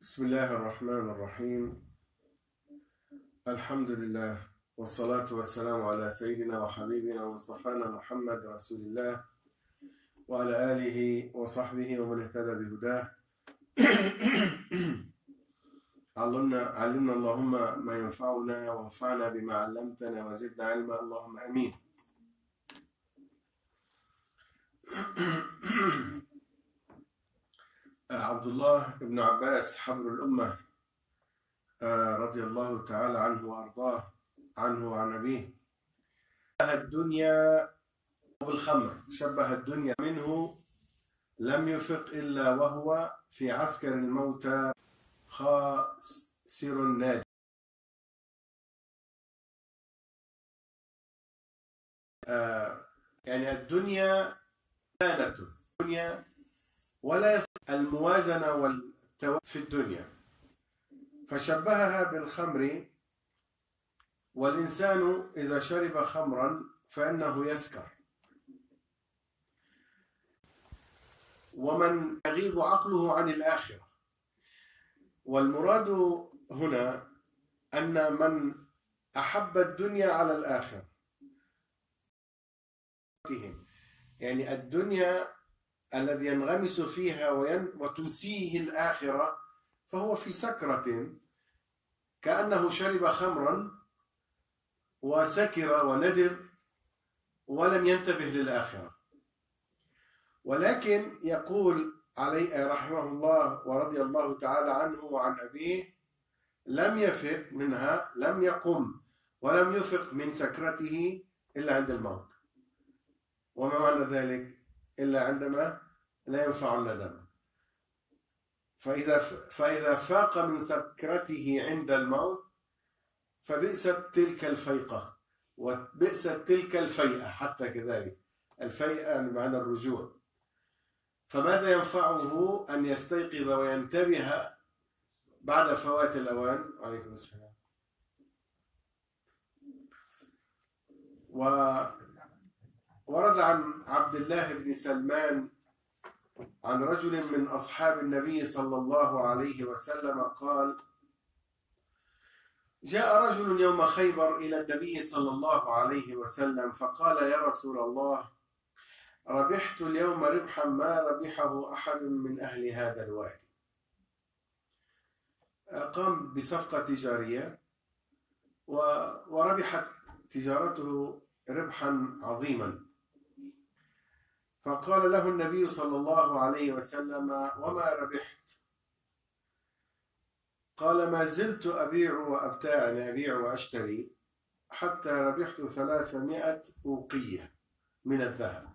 بسم الله الرحمن الرحيم. الحمد لله والصلاة والسلام على سيدنا وحبيبنا وصفانا محمد رسول الله وعلى آله وصحبه ومن اهتدى بهداه. علمنا علمنا اللهم ما ينفعنا وانفعنا بما علمتنا وزدنا علما. اللهم آمين. عبد الله بن عباس حبر الأمة رضي الله تعالى عنه وأرضاه عنه وعن أبيه. شبه الدنيا بالخمر شبه الدنيا منه لم يفق إلا وهو في عسكر الموتى خاسر ناجي آه يعني الدنيا كانت الدنيا ولا الموازنة والتو في الدنيا. فشبهها بالخمر والإنسان إذا شرب خمرا فإنه يسكر. ومن يغيب عقله عن الآخرة. والمراد هنا أن من أحب الدنيا على الآخرة. يعني الدنيا الذي ينغمس فيها وتنسيه الآخرة فهو في سكرة كأنه شرب خمرا وسكر وندر ولم ينتبه للآخرة. ولكن يقول عليه رحمه الله ورضي الله تعالى عنه وعن أبيه لم يفق منها لم يقم ولم يفق من سكرته إلا عند الموت. وما معنى ذلك إلا عندما لا ينفع الندم. فإذا فإذا فاق من سكرته عند الموت فبئست تلك الفيقة وبئست تلك الفيئة حتى كذلك الفيئة بمعنى الرجوع. فماذا ينفعه أن يستيقظ وينتبه بعد فوات الأوان؟ عليكم السلام. وورد عن عبد الله بن سلمان عن رجل من أصحاب النبي صلى الله عليه وسلم قال جاء رجل يوم خيبر إلى النبي صلى الله عليه وسلم فقال يا رسول الله ربحت اليوم ربحا ما ربحه أحد من أهل هذا الوادي. قام بصفقة تجارية وربحت تجارته ربحا عظيما. فقال له النبي صلى الله عليه وسلم وما ربحت؟ قال ما زلت أبيع وأبتاع يعني أبيع وأشتري حتى ربحت ثلاثمائة أوقية من الذهب.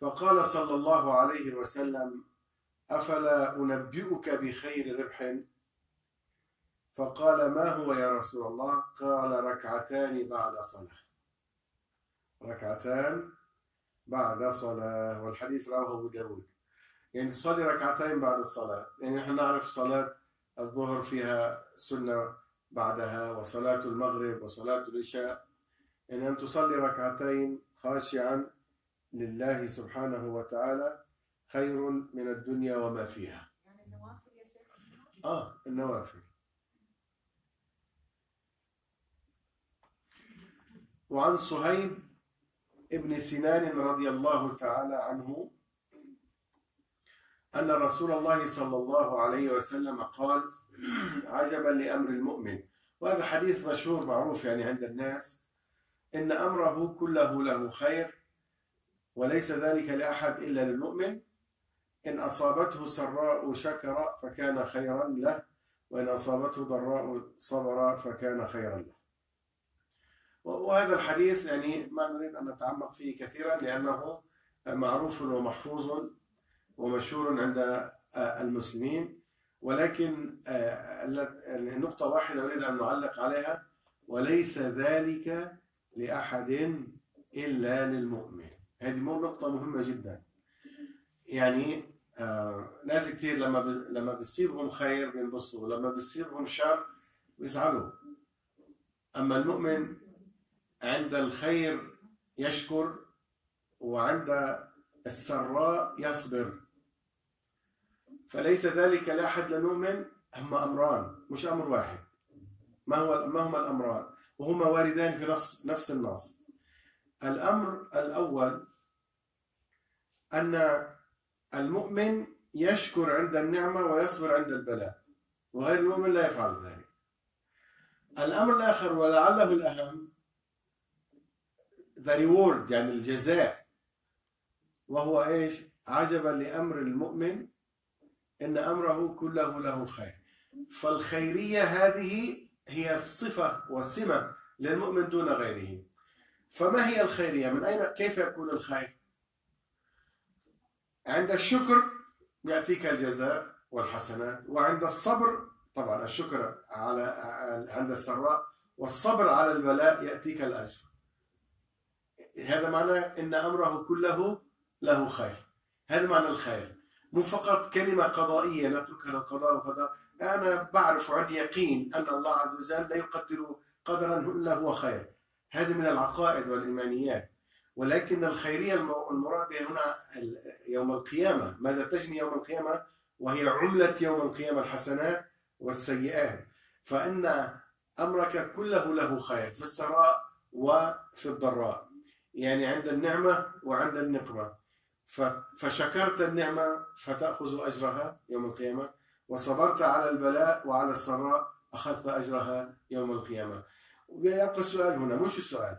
فقال صلى الله عليه وسلم أفلا أنبئك بخير ربح؟ فقال ما هو يا رسول الله؟ قال ركعتان بعد صلاة. ركعتان بعد صلاة والحديث رواه أبو داود. يعني تصلي ركعتين بعد الصلاة. يعني نحن نعرف صلاة الظهر فيها سنة بعدها وصلاة المغرب وصلاة العشاء. يعني أن تصلي ركعتين خاشعا لله سبحانه وتعالى خير من الدنيا وما فيها. يعني النوافل يا شيخ آه النوافل. وعن صهيب ابن سنان رضي الله تعالى عنه أن رسول الله صلى الله عليه وسلم قال عجبا لأمر المؤمن. وهذا حديث مشهور معروف يعني عند الناس. إن أمره كله له خير وليس ذلك لأحد إلا للمؤمن. إن أصابته سراء شكر فكان خيرا له وإن أصابته ضراء صبر فكان خيرا له. وهذا الحديث يعني ما نريد أن نتعمق فيه كثيرا لأنه معروف ومحفوظ ومشهور عند المسلمين. ولكن نقطة واحدة أريد أن نعلق عليها وليس ذلك لأحد إلا للمؤمن. هذه نقطة مهمة جدا. يعني آه ناس كتير لما. لما بيصيبهم خير بينبسطوا لما بيصيبهم شر بيزعلوا. أما المؤمن عند الخير يشكر وعند السراء يصبر. فليس ذلك لأحد لنؤمن هما أمران مش أمر واحد. ما هو ما هما الأمران؟ وهما واردان في نص نفس النص. الأمر الأول أن المؤمن يشكر عند النعمة ويصبر عند البلاء وغير المؤمن لا يفعل ذلك. الأمر الآخر ولعله الأهم the reward يعني الجزاء. وهو إيش؟ عجبا لأمر المؤمن إن أمره كله له خير. فالخيرية هذه هي الصفة والسمة للمؤمن دون غيره. فما هي الخيرية؟ من أين كيف يكون الخير؟ عند الشكر يأتيك الجزاء والحسنات وعند الصبر طبعا الشكر على عند السراء والصبر على البلاء يأتيك الأجر هذا معناه أن أمره كله له خير. هذا معنى الخير. مو فقط كلمة قضائية نتركها للقضاء والقضاء أنا بعرف وعندي يقين أن الله عز وجل لا يقدر قدرا إلا هو خير. هذه من العقائد والإيمانيات. ولكن الخيرية المراد بها هنا يوم القيامة. ماذا تجني يوم القيامة؟ وهي عملة يوم القيامة الحسنات والسيئات فإن أمرك كله له خير في السراء وفي الضراء. يعني عند النعمة وعند النقمة فشكرت النعمة فتأخذ أجرها يوم القيامة وصبرت على البلاء وعلى السراء أخذت أجرها يوم القيامة ويبقى السؤال هنا مش السؤال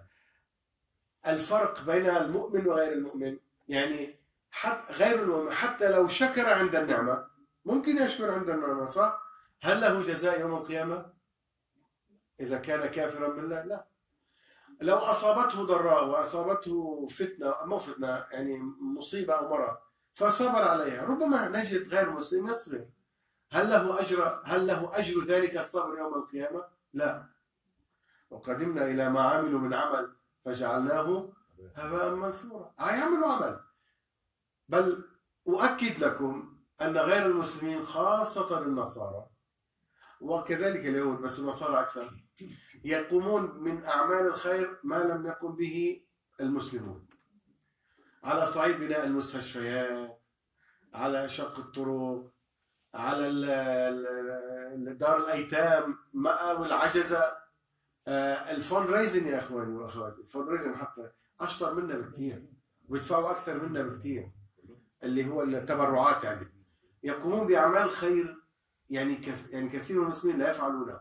الفرق بين المؤمن وغير المؤمن يعني حتى غير المؤمن حتى لو شكر عند النعمة ممكن يشكر عند النعمة صح؟ هل له جزاء يوم القيامة؟ إذا كان كافرا بالله لا لو أصابته ضراء وأصابته فتنة مو فتنة يعني مصيبة أو مرض فصبر عليها. ربما نجد غير مسلم يصبر. هل له أجر هل له أجر ذلك الصبر يوم القيامة؟ لا. وقدمنا إلى ما عملوا من عمل فجعلناه هباء منثورا. يعملوا عمل. بل أؤكد لكم أن غير المسلمين خاصة النصارى وكذلك اليهود بس النصارى أكثر. يقومون من أعمال الخير ما لم يقم به المسلمون. على صعيد بناء المستشفيات على شق الطرق على دار الأيتام مأوى العجزة. آه، ال fundraising يا إخواني وأخواتي ال fundraising حتى أشطر منا بكثير ويدفعوا أكثر منا بكثير اللي هو التبرعات يعني. يقومون بأعمال خير يعني يعني كثير من المسلمين لا يفعلونه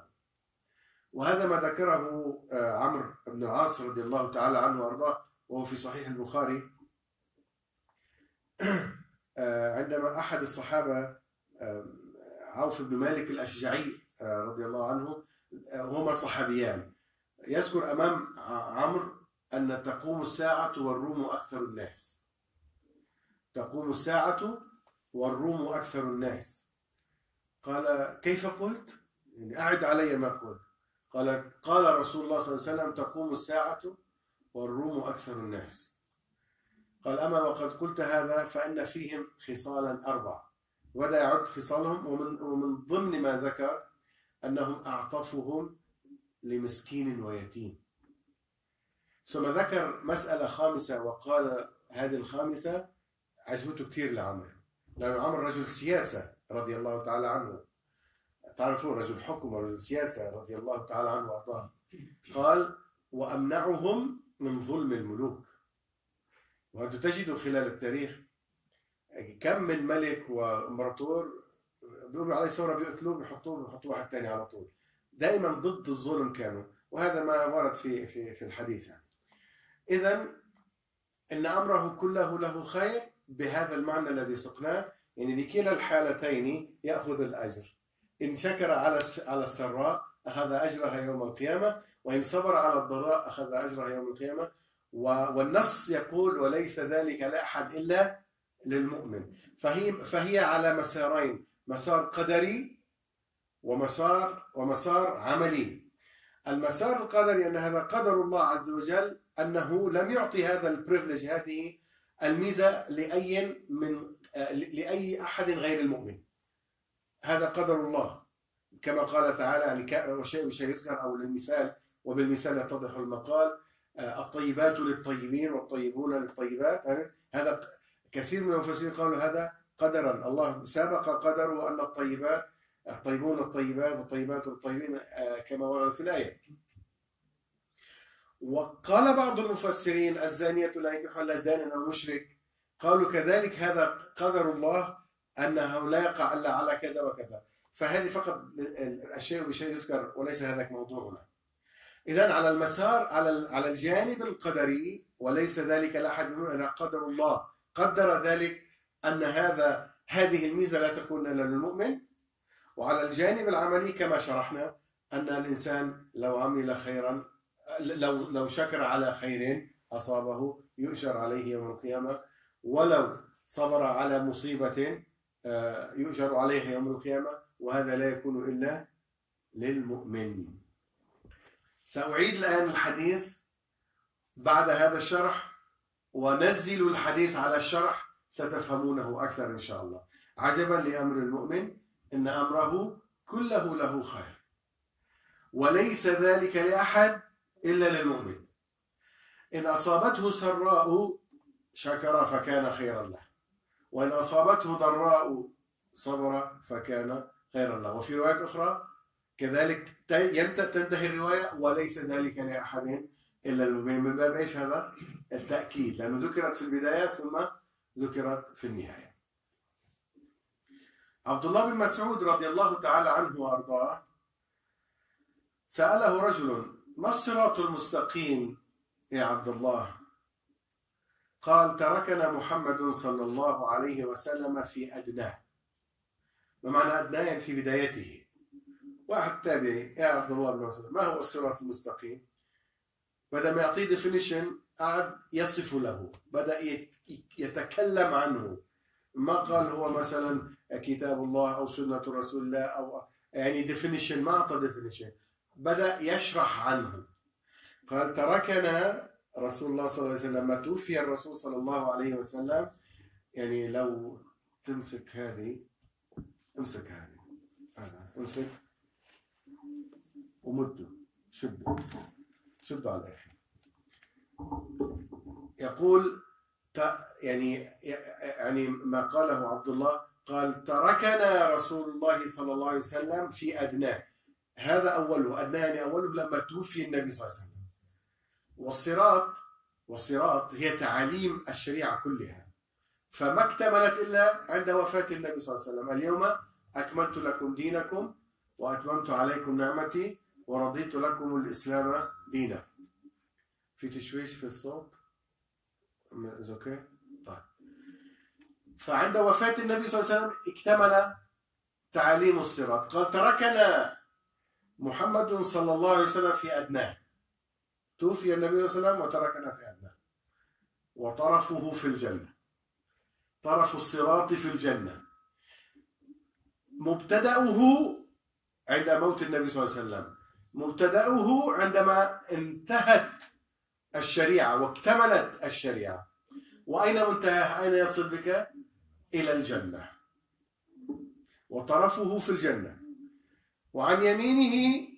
وهذا ما ذكره آه، عمرو بن العاص رضي الله تعالى عنه وأرضاه وهو في صحيح البخاري. آه، عندما أحد الصحابة عوف بن مالك الأشجعي رضي الله عنه هما صحابيان. يذكر أمام عمرو أن تقوم الساعة والروم أكثر الناس. تقوم الساعة والروم أكثر الناس. قال كيف قلت؟ يعني أعد علي ما قلت. قال قال رسول الله صلى الله عليه وسلم تقوم الساعة والروم أكثر الناس. قال أما وقد قلت هذا فإن فيهم خصالا أربع ولا يعد خصالهم ومن, ومن ضمن ما ذكر أنهم أعطفهم لمسكين ويتيم. ثم ذكر مسألة خامسة وقال هذه الخامسة عجبته كثير لعمر لأن عمر رجل سياسة رضي الله تعالى عنه. تعرفون رجل حكم ورجل سياسة رضي الله تعالى عنه وأرضاه. قال وأمنعهم من ظلم الملوك. وأنتم تجدوا خلال التاريخ كم من ملك وامبراطور بيقوموا عليه ثورة بيقتلوه بيحطوه بيحطوا واحد ثاني على طول. دائما ضد الظلم كانوا. وهذا ما ورد في في في الحديث يعني. اذا إن أمره كله له خير بهذا المعنى الذي سقناه. يعني بكلا الحالتين يأخذ الأجر. إن شكر على على السراء أخذ أجرها يوم القيامة وإن صبر على الضراء أخذ أجرها يوم القيامة. والنص يقول وليس ذلك لأحد إلا للمؤمن. فهي فهي على مسارين مسار قدري ومسار ومسار عملي. المسار القدري أن هذا قدر الله عز وجل أنه لم يعطي هذا البريفليج هذه الميزة لأي من لأي أحد غير المؤمن. هذا قدر الله. كما قال تعالى يعني وشيء شيء يذكر أو للمثال وبالمثال يتضح المقال الطيبات للطيبين والطيبون للطيبات. هذا كثير من المفسرين قالوا هذا قدرا. الله سبق قدره أن الطيبات الطيبون الطيبات والطيبات الطيبين آه، كما ورد في الآية. وقال بعض المفسرين الزانية لا ينكح إلا زان أو مشرك. قالوا كذلك هذا قدر الله أنه لا يقع إلا على كذا وكذا. فهذه فقط الشيء بشيء يذكر وليس هذاك موضوعنا. إذا على المسار على على الجانب القدري وليس ذلك لأحد منه قدر الله قدر ذلك أن هذا هذه الميزة لا تكون إلا للمؤمن. وعلى الجانب العملي كما شرحنا أن الإنسان لو عمل خيرا لو لو شكر على خير أصابه يؤجر عليه يوم القيامة. ولو صبر على مصيبة آه، يؤجر عليه يوم القيامة وهذا لا يكون إلا للمؤمن. سأعيد الآن الحديث بعد هذا الشرح ونزل الحديث على الشرح ستفهمونه أكثر إن شاء الله. عجبا لأمر المؤمن إن أمره كله له خير وليس ذلك لأحد إلا للمؤمن. إن أصابته سراء شكر فكان خيرا له. وإن أصابته ضراء صبر فكان خيرا له. وفي رواية أخرى كذلك تنتهي الرواية وليس ذلك لأحد إلا المؤمن من باب إيش هذا؟ التأكيد لأنه ذكرت في البداية ثم ذكرت في النهاية. عبد الله بن مسعود رضي الله تعالى عنه وأرضاه سأله رجل ما الصراط المستقيم يا عبد الله؟ قال تركنا محمد صلى الله عليه وسلم في أدناه ما معنى أدناه يعني في بدايته. واحد تابعي يا عبد الله بن مسعود ما هو الصراط المستقيم؟ بدأ ما يعطيه ديفينيشن قعد يصف له. بدأ يتكلم عنه. ما قال هو مثلا كتاب الله أو سنة رسول الله أو يعني definition ما أعطى definition بدأ يشرح عنه. قال تركنا رسول الله صلى الله عليه وسلم لما توفي الرسول صلى الله عليه وسلم يعني لو تمسك هذه امسك هذه. امسك. ومده شده. شده على الآخر يقول يعني يعني ما قاله عبد الله قال تركنا رسول الله صلى الله عليه وسلم في أدناه. هذا أوله. أدناه يعني أوله لما توفي النبي صلى الله عليه وسلم. والصراط والصراط هي تعاليم الشريعة كلها. فما اكتملت إلا عند وفاة النبي صلى الله عليه وسلم. اليوم أكملت لكم دينكم وأتممت عليكم نعمتي ورضيت لكم الإسلام دينا. في تشويش في الصوت؟ أوكي طيب. فعند وفاة النبي صلى الله عليه وسلم اكتمل تعاليم الصراط. قال تركنا محمد صلى الله عليه وسلم في أدناه. توفي النبي صلى الله عليه وسلم وتركنا في أدناه وطرفه في الجنة. طرف الصراط في الجنة. مبتدأه عند موت النبي صلى الله عليه وسلم. مبتدأه عندما انتهت الشريعة واكتملت الشريعة. وأين منتهى؟ أين يصل بك؟ إلى الجنة. وطرفه في الجنة. وعن يمينه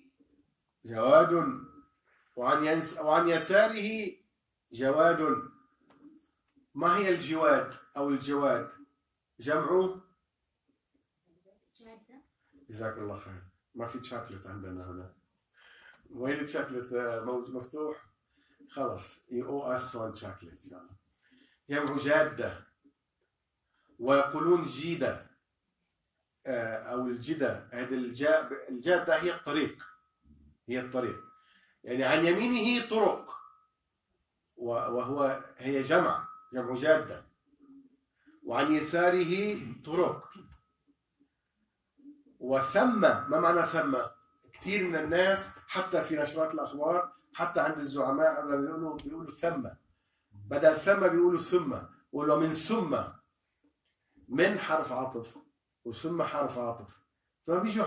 جواد وعن, ينس وعن يساره جواد. ما هي الجواد أو الجواد؟ جمعه جزاك الله خير. ما في شاكلت عندنا هنا. وين الشاكلت مفتوح؟ خلاص يو اس 1 شاكلت جمع جادة. ويقولون جيدة. آه، أو الجدة. هذه الجادة هي الطريق. هي الطريق. يعني عن يمينه طرق. وهو هي جمع جمع جادة. وعن يساره طرق. وثم ما معنى ثم؟ كثير من الناس حتى في نشرات الأخبار حتى عند الزعماء بيقولوا بيقولوا ثم. بدل ثم بيقولوا ثم ولو من ثم. من حرف عطف وثم حرف عطف. فما بيجوا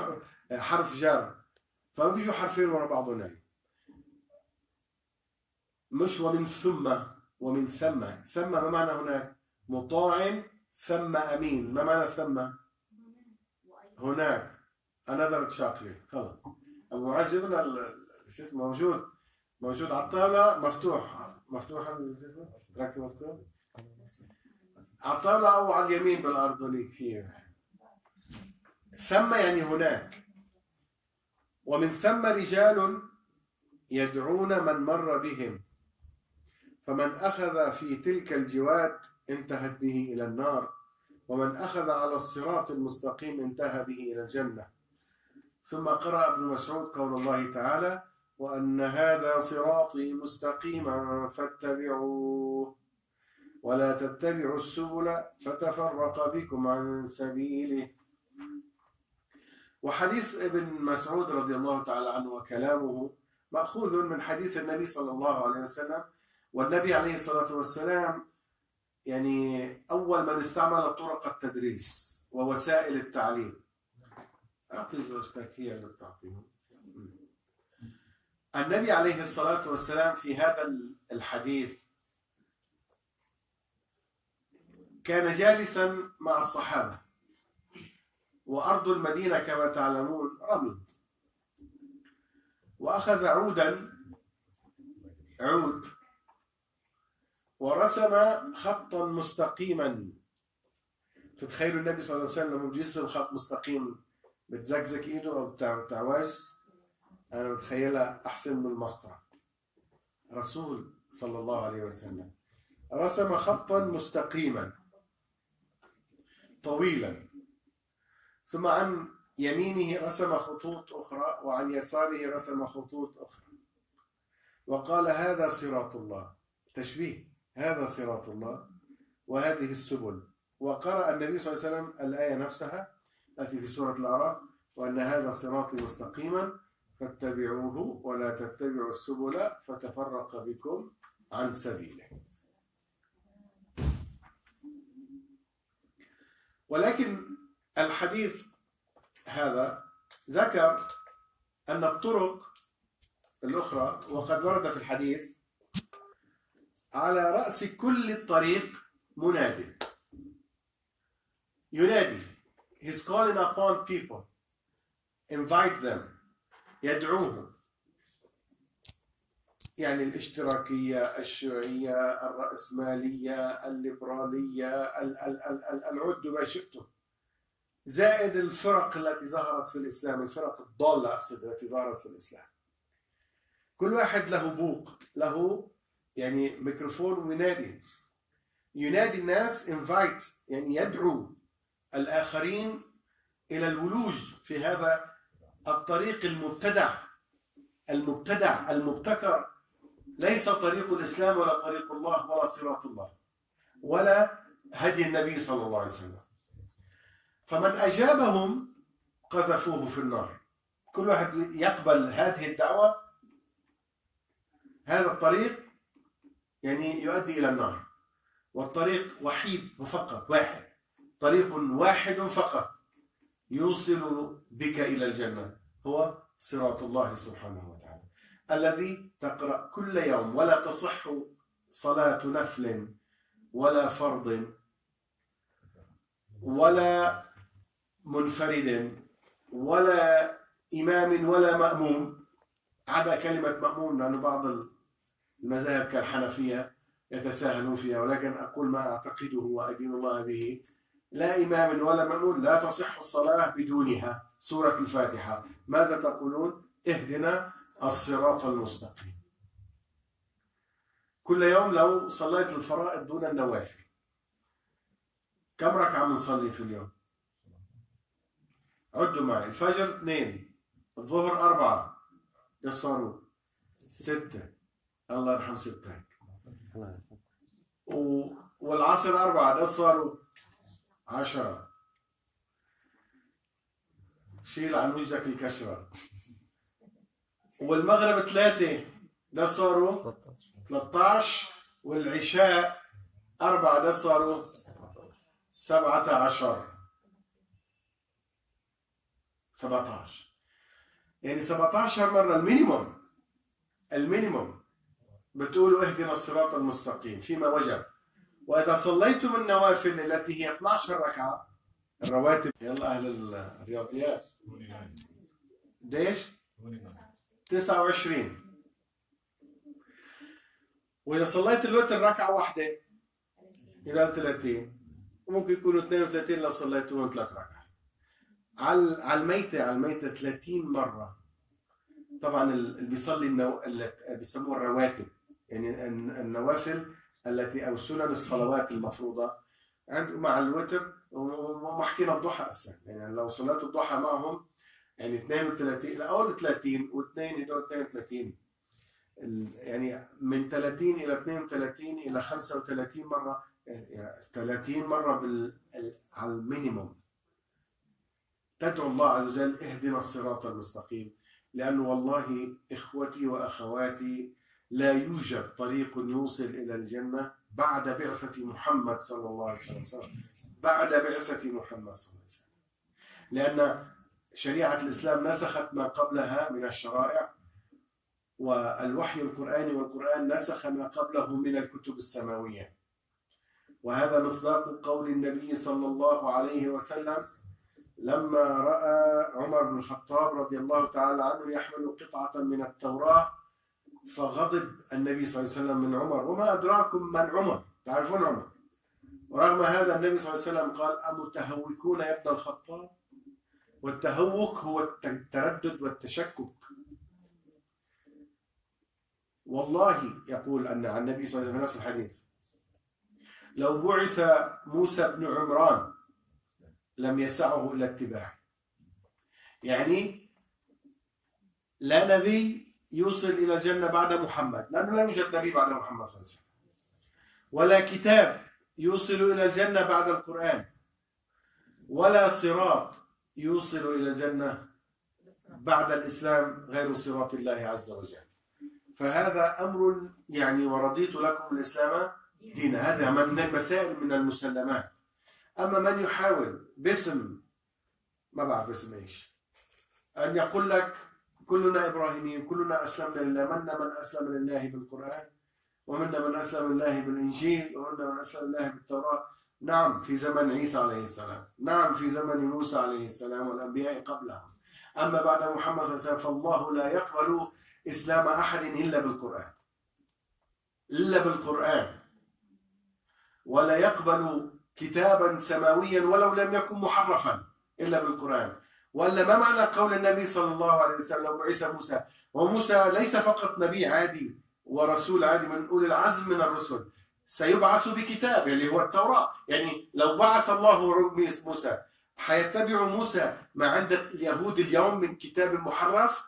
حرف جار فما بيجوا حرفين ورا بعضهم يعني. مش ومن ثم ومن ثم. ثم ما معنى هناك؟ مطاع ثم أمين. ما معنى ثم؟ هناك. Another chocolate. خلاص. المعجب شو اسمه؟ موجود. موجود الطاولة. مفتوح. مفتوح تراكتي مفتوح؟ عطلة أو على اليمين بالأردني كثير ثم يعني هناك. ومن ثم رجال يدعون من مر بهم. فمن أخذ في تلك الجواد انتهت به إلى النار ومن أخذ على الصراط المستقيم انتهى به إلى الجنة. ثم قرأ ابن مسعود قول الله تعالى وأن هذا صراطي مستقيما فاتبعوه ولا تتبعوا السبل فتفرق بكم عن سبيله. وحديث ابن مسعود رضي الله تعالى عنه وكلامه مأخوذ من حديث النبي صلى الله عليه وسلم والنبي عليه الصلاة والسلام يعني أول من استعمل طرق التدريس ووسائل التعليم. أعطي زوجتك هي اللي النبي عليه الصلاة والسلام في هذا الحديث كان جالسا مع الصحابة. وأرض المدينة كما تعلمون رمل. وأخذ عودا عود ورسم خطا مستقيما. تتخيلوا النبي صلى الله عليه وسلم بيرسم خط مستقيم بتزكزك إيده أو بتعوج أنا متخيلها أحسن من المسطرة. رسول صلى الله عليه وسلم. رسم خطا مستقيما. طويلا. ثم عن يمينه رسم خطوط أخرى وعن يساره رسم خطوط أخرى. وقال هذا صراط الله. تشبيه. هذا صراط الله وهذه السبل. وقرأ النبي صلى الله عليه وسلم الآية نفسها التي في سورة الأعراف وأن هذا صراطي مستقيما فاتبعوه ولا تتبعوا السبل فتفرق بكم عن سبيله. ولكن الحديث هذا ذكر أن الطرق الأخرى وقد ورد في الحديث على رأس كل الطريق منادي. ينادي. He's calling upon people. Invite them. يدعوهم. يعني الاشتراكية الشيوعية الرأسمالية الليبرالية العد ما شئتم. زائد الفرق التي ظهرت في الإسلام الفرق الضالة أقصد التي ظهرت في الإسلام. كل واحد له بوق له يعني ميكروفون وينادي. ينادي الناس invite يعني يدعو الآخرين إلى الولوج في هذا الطريق المبتدع المبتدع المبتكر. ليس طريق الإسلام ولا طريق الله ولا صراط الله ولا هدي النبي صلى الله عليه وسلم. فمن أجابهم قذفوه في النار. كل واحد يقبل هذه الدعوة هذا الطريق. يعني يؤدي إلى النار. والطريق وحيد وفقط واحد. طريق واحد فقط يوصل بك إلى الجنة. هو صراط الله سبحانه وتعالى. الذي تقرأ كل يوم ولا تصح صلاة نفل ولا فرض ولا منفرد ولا إمام ولا مأموم. عدا كلمة مأموم لأن بعض المذاهب كالحنفية يتساهلون فيها ولكن أقول ما أعتقده وأدين الله به. لا إمام ولا مأمون لا تصح الصلاة بدونها. سورة الفاتحة. ماذا تقولون؟ اهدنا الصراط المستقيم. كل يوم لو صليت الفرائض دون النوافل كم ركعة بنصلي في اليوم؟ عدوا معي. الفجر اثنين الظهر أربعة يصاروا ستة. الله يرحم ستك و... والعصر أربعة ده صاروا عشرة. شيل عن وجهك الكشرة. والمغرب ثلاثة ده صاروا 13 والعشاء أربعة ده صاروا سبعة عشر. سبعة عشر. يعني سبعة عشر مرة ال minimum ال minimum بتقولوا اهدنا الصراط المستقيم. فيما وجب. وإذا صليتم النوافل التي هي 12 ركعة الرواتب يلا أهل الرياضيات. ديش 29 وإذا صليت الوتر ركعة واحدة يبقى 30 وممكن يكونوا 32 لو صليتوهم ثلاث ركعات. على الميتة على الميتة 30 مرة. طبعا اللي بيصلي النو... اللي بيسموها الرواتب. يعني النوافل التي أو سنن الصلوات المفروضة عند مع الوتر وما حكينا الضحى هسه يعني لو صلاه الضحى معهم يعني 32 اول 30 واثنين هدول 32 يعني من 30 إلى 32 إلى 35 مرة يعني 30 مرة بال على المينيموم. تدعو الله عز وجل اهدنا الصراط المستقيم لأنه والله إخوتي وأخواتي لا يوجد طريق يوصل إلى الجنة بعد بعثة محمد صلى الله عليه وسلم. بعد بعثة محمد صلى الله عليه وسلم. لأن شريعة الإسلام نسخت ما قبلها من الشرائع والوحي القرآني والقرآن نسخ ما قبله من الكتب السماوية. وهذا مصداق قول النبي صلى الله عليه وسلم لما رأى عمر بن الخطاب رضي الله تعالى عنه يحمل قطعة من التوراة فغضب النبي صلى الله عليه وسلم من عمر. وما أدراكم من عمر؟ تعرفون عمر. ورغم هذا النبي صلى الله عليه وسلم قال أمتهوكون يا ابن الخطاب؟ والتهوك هو التردد والتشكك. والله يقول أن عن النبي صلى الله عليه وسلم نفس الحديث. لو بعث موسى بن عمران لم يسعه إلا اتباعه. يعني لا نبي يوصل إلى الجنة بعد محمد. لأنه لا يوجد نبي بعد محمد صلى الله عليه وسلم. ولا كتاب يوصل إلى الجنة بعد القرآن. ولا صراط يوصل إلى الجنة بعد الإسلام غير صراط الله عز وجل. فهذا أمر يعني ورضيت لكم الإسلام دينا. هذا من المسائل من المسلمات. أما من يحاول باسم ما بعرف باسم إيش أن يقول لك كلنا إبراهيميين كلنا أسلمنا لله. منا من أسلم لله بالقرآن ومنا من أسلم لله بالإنجيل ومنا من أسلم لله بالتوراة. نعم في زمن عيسى عليه السلام. نعم في زمن موسى عليه السلام والأنبياء قبلهم. أما بعد محمد صلى الله عليه وسلم فالله لا يقبل إسلام أحد إلا بالقرآن. إلا بالقرآن. ولا يقبل كتابا سماويا ولو لم يكن محرفا إلا بالقرآن. ولا ما معنى قول النبي صلى الله عليه وسلم وعيسى موسى؟ وموسى ليس فقط نبي عادي ورسول عادي من أولي العزم من الرسل. سيبعث بكتاب اللي هو التوراة. يعني لو بعث الله موسى حيتبع موسى ما عند اليهود اليوم من كتاب محرف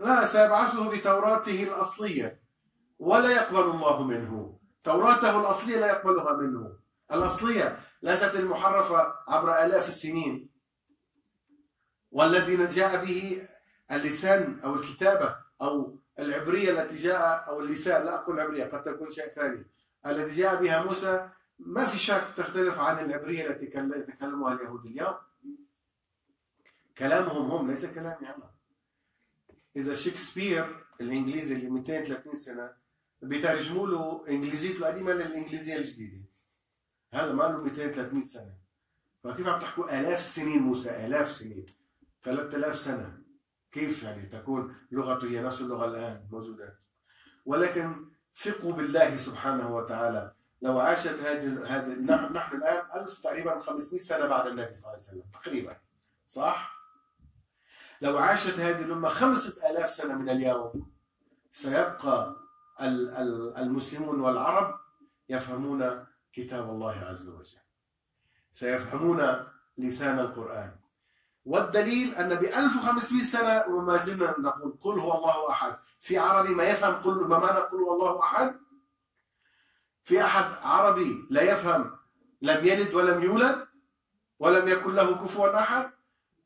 لا سيبعثه بتوراته الأصلية ولا يقبل الله منه. توراته الأصلية لا يقبلها منه. الأصلية ليست المحرفة عبر آلاف السنين. والذي جاء به اللسان أو الكتابة أو العبرية التي جاء أو اللسان لا أقول العبرية قد تكون شيء ثاني الذي جاء بها موسى ما في شك تختلف عن العبرية التي يتكلمها اليهود اليوم. كلامهم هم ليس كلامي أنا. إذا شكسبير الإنجليزي اللي 230 سنة بيترجموا له إنجليزيته القديمة للإنجليزية الجديدة. هذا ما له 200 300 سنة. فكيف عم تحكوا آلاف السنين موسى؟ آلاف سنين 3000 سنة. كيف يعني تكون لغته هي نفس اللغة الآن؟ موجودة. ولكن ثقوا بالله سبحانه وتعالى. لو عاشت هذه هذه نحن الآن 1000 تقريبا 500 سنة بعد النبي صلى الله عليه وسلم تقريبا. صح؟ لو عاشت هذه الأمة خمسة آلاف سنة من اليوم سيبقى المسلمون والعرب يفهمون كتاب الله عز وجل. سيفهمون لسان القرآن. والدليل أن ب 1500 سنة وما زلنا نقول قل هو الله أحد. في عربي ما يفهم قل ما معنى قل هو الله أحد؟ في أحد عربي لا يفهم لم يلد ولم يولد ولم يكن له كفوا أحد؟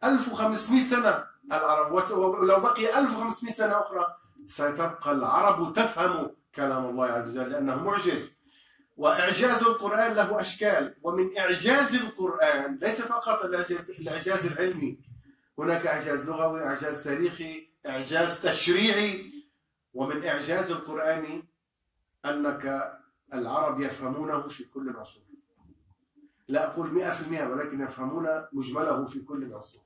1500 سنة العرب. ولو بقي 1500 سنة أخرى ستبقى العرب تفهم كلام الله عز وجل لأنه معجز. وإعجاز القرآن له أشكال. ومن إعجاز القرآن ليس فقط الإعجاز, الإعجاز العلمي. هناك إعجاز لغوي إعجاز تاريخي إعجاز تشريعي. ومن إعجاز القرآن أنك العرب يفهمونه في كل العصور. لا أقول مئة في المئة ولكن يفهمون مجمله في كل العصور.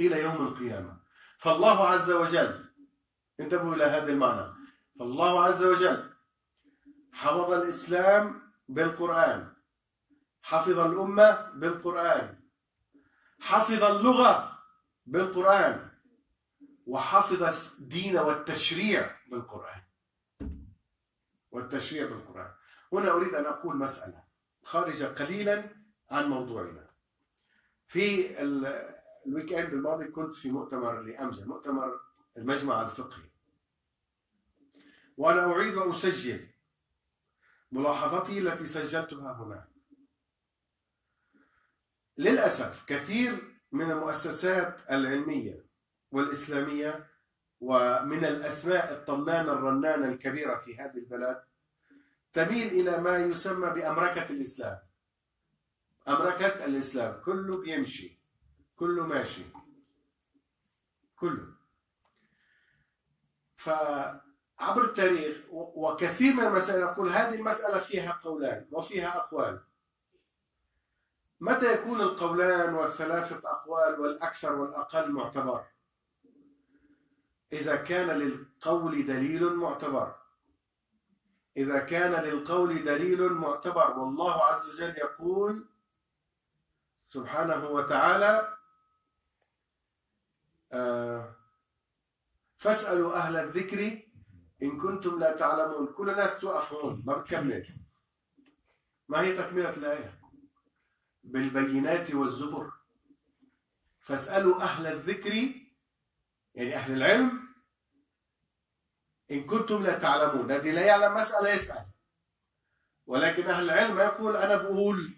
إلى يوم القيامة. فالله عز وجل انتبهوا إلى هذا المعنى. فالله عز وجل حفظ الإسلام بالقرآن. حفظ الأمة بالقرآن. حفظ اللغة بالقرآن. وحفظ الدين والتشريع بالقرآن. والتشريع بالقرآن. هنا أريد أن أقول مسألة خارجة قليلا عن موضوعنا. في ال weekend الماضي كنت في مؤتمر لأمجا مؤتمر المجمع الفقهي. وأنا أعيد وأسجل ملاحظتي التي سجلتها هنا. للأسف كثير من المؤسسات العلمية والإسلامية ومن الأسماء الطنانة الرنانة الكبيرة في هذه البلد تميل إلى ما يسمى بأمركة الإسلام. أمركة الإسلام. كله بيمشي. كله ماشي. كله. فعبر التاريخ وكثير من المسائل يقول هذه المسألة فيها قولان وفيها أقوال. متى يكون القولان والثلاثة أقوال والأكثر والأقل معتبر؟ إذا كان للقول دليل معتبر. إذا كان للقول دليل معتبر والله عز وجل يقول سبحانه وتعالى آه، فاسألوا أهل الذكر إن كنتم لا تعلمون. كل الناس توقف هون ما بتكمل. ما هي تكملة الآية؟ بالبينات والزبر. فاسألوا أهل الذكر يعني أهل العلم إن كنتم لا تعلمون. الذي لا يعلم مسألة يسأل. ولكن أهل العلم يقول أنا بقول.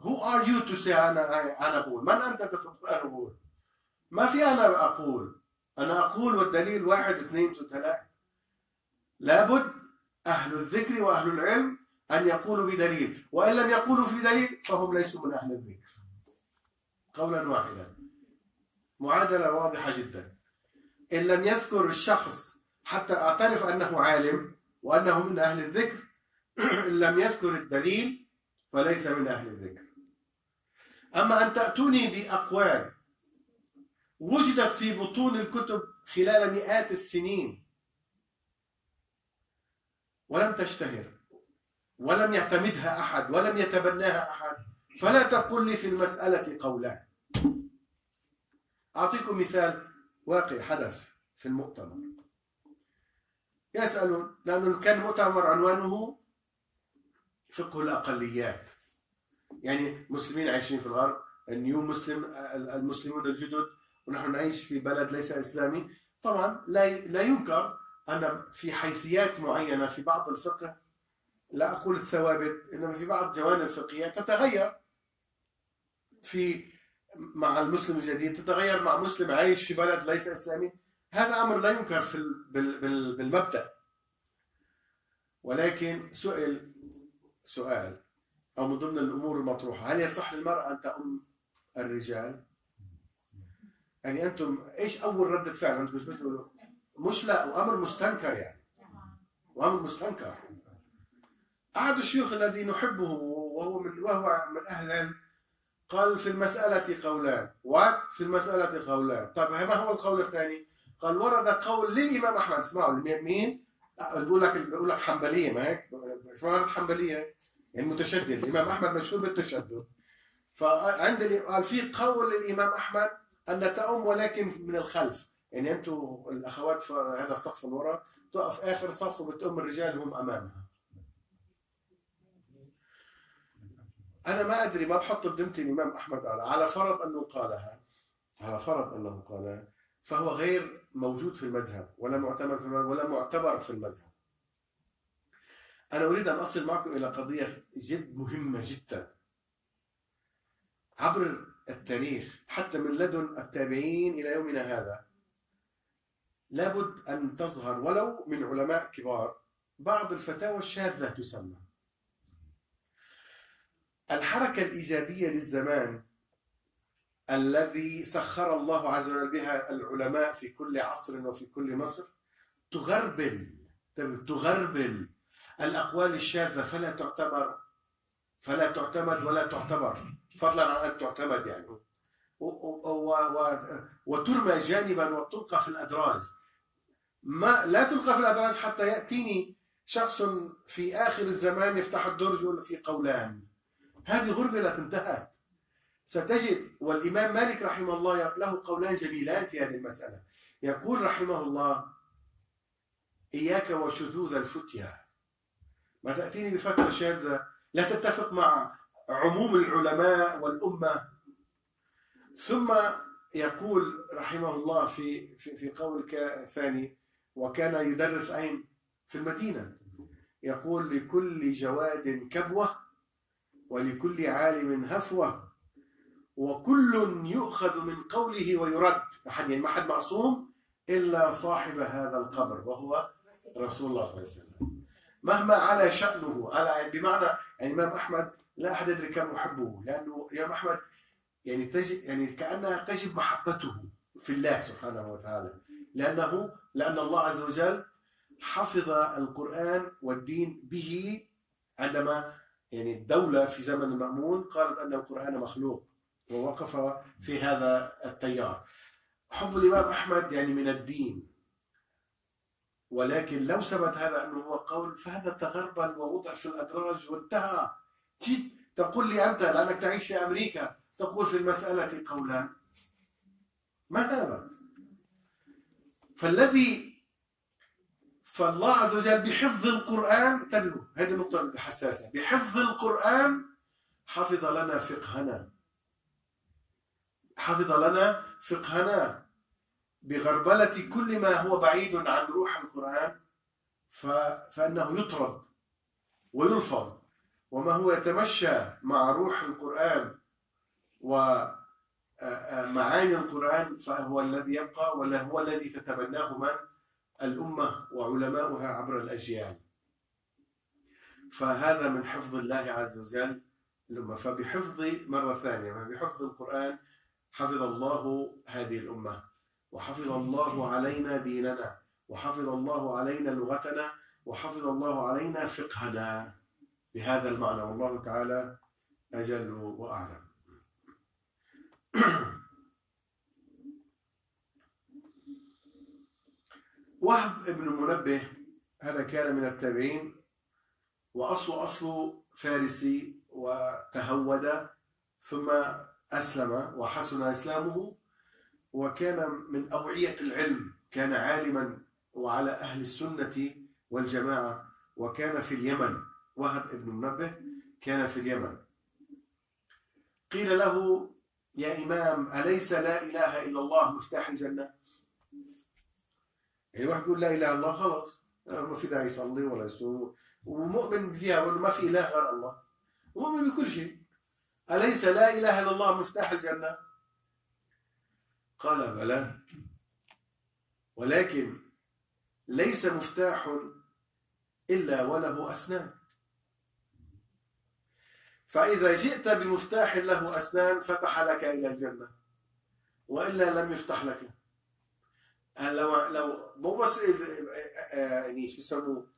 Who are you to say أنا أنا بقول؟ من أنت تقول أنا بقول؟ ما في أنا أقول أنا أقول والدليل واحد اثنين ثلاثة. لابد أهل الذكر وأهل العلم أن يقولوا بدليل وإن لم يقولوا في دليل فهم ليسوا من أهل الذكر. قولا واحدا. معادلة واضحة جدا. إن لم يذكر الشخص حتى أعترف أنه عالم وأنه من أهل الذكر إن لم يذكر الدليل فليس من أهل الذكر. أما أن تأتوني بأقوال وجدت في بطون الكتب خلال مئات السنين. ولم تشتهر ولم يعتمدها أحد ولم يتبناها أحد. فلا تقل لي في المسألة قولان أعطيكم مثال واقع حدث في المؤتمر. يسألون لأنه كان مؤتمر عنوانه فقه الأقليات. يعني مسلمين عايشين في الغرب النيو مسلم المسلمون الجدد. ونحن نعيش في بلد ليس إسلامي. طبعا لا لا ينكر أن في حيثيات معينة في بعض الفقه لا أقول الثوابت إنما في بعض جوانب الفقهية تتغير. في مع المسلم الجديد تتغير مع مسلم عايش في بلد ليس إسلامي. هذا أمر لا ينكر في بالمبدأ. ولكن سئل سؤال أو من ضمن الأمور المطروحة هل يصح للمرأة أن تأم الرجال؟ يعني أنتم إيش أول ردة فعل؟ أنتم بتقولوا مش لا وأمر مستنكر يعني. وأمر مستنكر. أحد الشيوخ الذي نحبه وهو من وهو من أهل العلم قال في المسألة قولان. وات؟ في المسألة قولان. طيب ما هو القول الثاني؟ قال ورد قول للإمام أحمد. اسمعوا مين؟ بيقول لك بيقول لك حنبلية. ما هيك؟ اسمها حنبلية. يعني متشدد. الإمام أحمد مشهور بالتشدد. فعند قال في قول للإمام أحمد أن تأم ولكن من الخلف. يعني أنتم الأخوات في هذا الصف من وراء تقف آخر صف وبتأم الرجال هم أمامها. أنا ما أدري ما بحط بذمتي الإمام أحمد على على فرض أنه قالها. على فرض أنه قالها. فهو غير موجود في المذهب ولا معتبر في ولا معتبر في المذهب. أنا أريد أن أصل معكم إلى قضية جد مهمة جدا. عبر التاريخ حتى من لدن التابعين إلى يومنا هذا. لابد أن تظهر ولو من علماء كبار بعض الفتاوى الشاذة تسمى. الحركة الإيجابية للزمان الذي سخر الله عز وجل بها العلماء في كل عصر وفي كل مصر تغربل تغربل الأقوال الشاذة. فلا تعتبر فلا تعتمد ولا تعتبر. فضلا عن أن تعتمد يعني. وترمى جانبا وتلقى في الأدراج. ما لا تلقى في الأدراج حتى يأتيني شخص في آخر الزمان يفتح الدرج يقول في قولان. هذه غربلت انتهت ستجد والإمام مالك رحمه الله له قولان جميلان في هذه المسألة. يقول رحمه الله إياك وشذوذ الفتيا. ما تأتيني بفتوى شاذة. لا تتفق مع عموم العلماء والأمة. ثم يقول رحمه الله في في, في قول ثاني وكان يدرس أين؟ في المدينة. يقول لكل جواد كبوة ولكل عالم هفوة وكل يؤخذ من قوله ويرد. يعني ما حد معصوم إلا صاحب هذا القبر وهو رسول الله صلى الله عليه وسلم. مهما على شأنه على بمعنى الإمام أحمد لا أحد يدري كم يحبه لأنه الإمام أحمد يعني تجد يعني كأنها تجب محبته في الله سبحانه وتعالى. لأنه لأن الله عز وجل حفظ القرآن والدين به عندما يعني الدولة في زمن المأمون قالت أن القرآن مخلوق ووقف في هذا التيار. حب الإمام أحمد يعني من الدين. ولكن لو ثبت هذا أنه هو قول فهذا تغربل ووضع في الأدراج وانتهى. جيت تقول لي أنت لأنك تعيش في أمريكا تقول في المسألة قولان ما هذا فالذي فالله عز وجل بحفظ القرآن انتبهوا هذه النقطة حساسة بحفظ القرآن حفظ لنا فقهنا. حفظ لنا فقهنا بغربلة كل ما هو بعيد عن روح القرآن فإنه يطرد ويلفظ. وما هو يتمشى مع روح القرآن ومعاني القرآن فهو الذي يبقى ولا هو الذي تتبناه من؟ الأمة وعلماؤها عبر الأجيال. فهذا من حفظ الله عز وجل الأمة فبحفظ مرة ثانية بحفظ القرآن حفظ الله هذه الأمة. وحفظ الله علينا ديننا. وحفظ الله علينا لغتنا. وحفظ الله علينا فقهنا. بهذا المعنى. والله تعالى أجل وأعلم. وهب ابن منبه هذا كان من التابعين وأصل أصل فارسي وتهود ثم أسلم وحسن إسلامه وكان من أوعية العلم كان عالما وعلى أهل السنة والجماعة وكان في اليمن. وهب ابن منبه كان في اليمن. قيل له يا إمام أليس لا إله إلا الله مفتاح الجنة؟ يعني واحد يقول لا إله إلا الله خلاص. ما في داعي يصلي ولا يصوم ومؤمن فيها ولا ما في إله غير الله. مؤمن بكل شيء. أليس لا إله إلا الله مفتاح الجنة؟ قال بلى. ولكن ليس مفتاح إلا وله أسنان. فإذا جئت بمفتاح له أسنان فتح لك إلى الجنة وإلا لم يفتح لك. لو لو مو بس يعني شو يسموه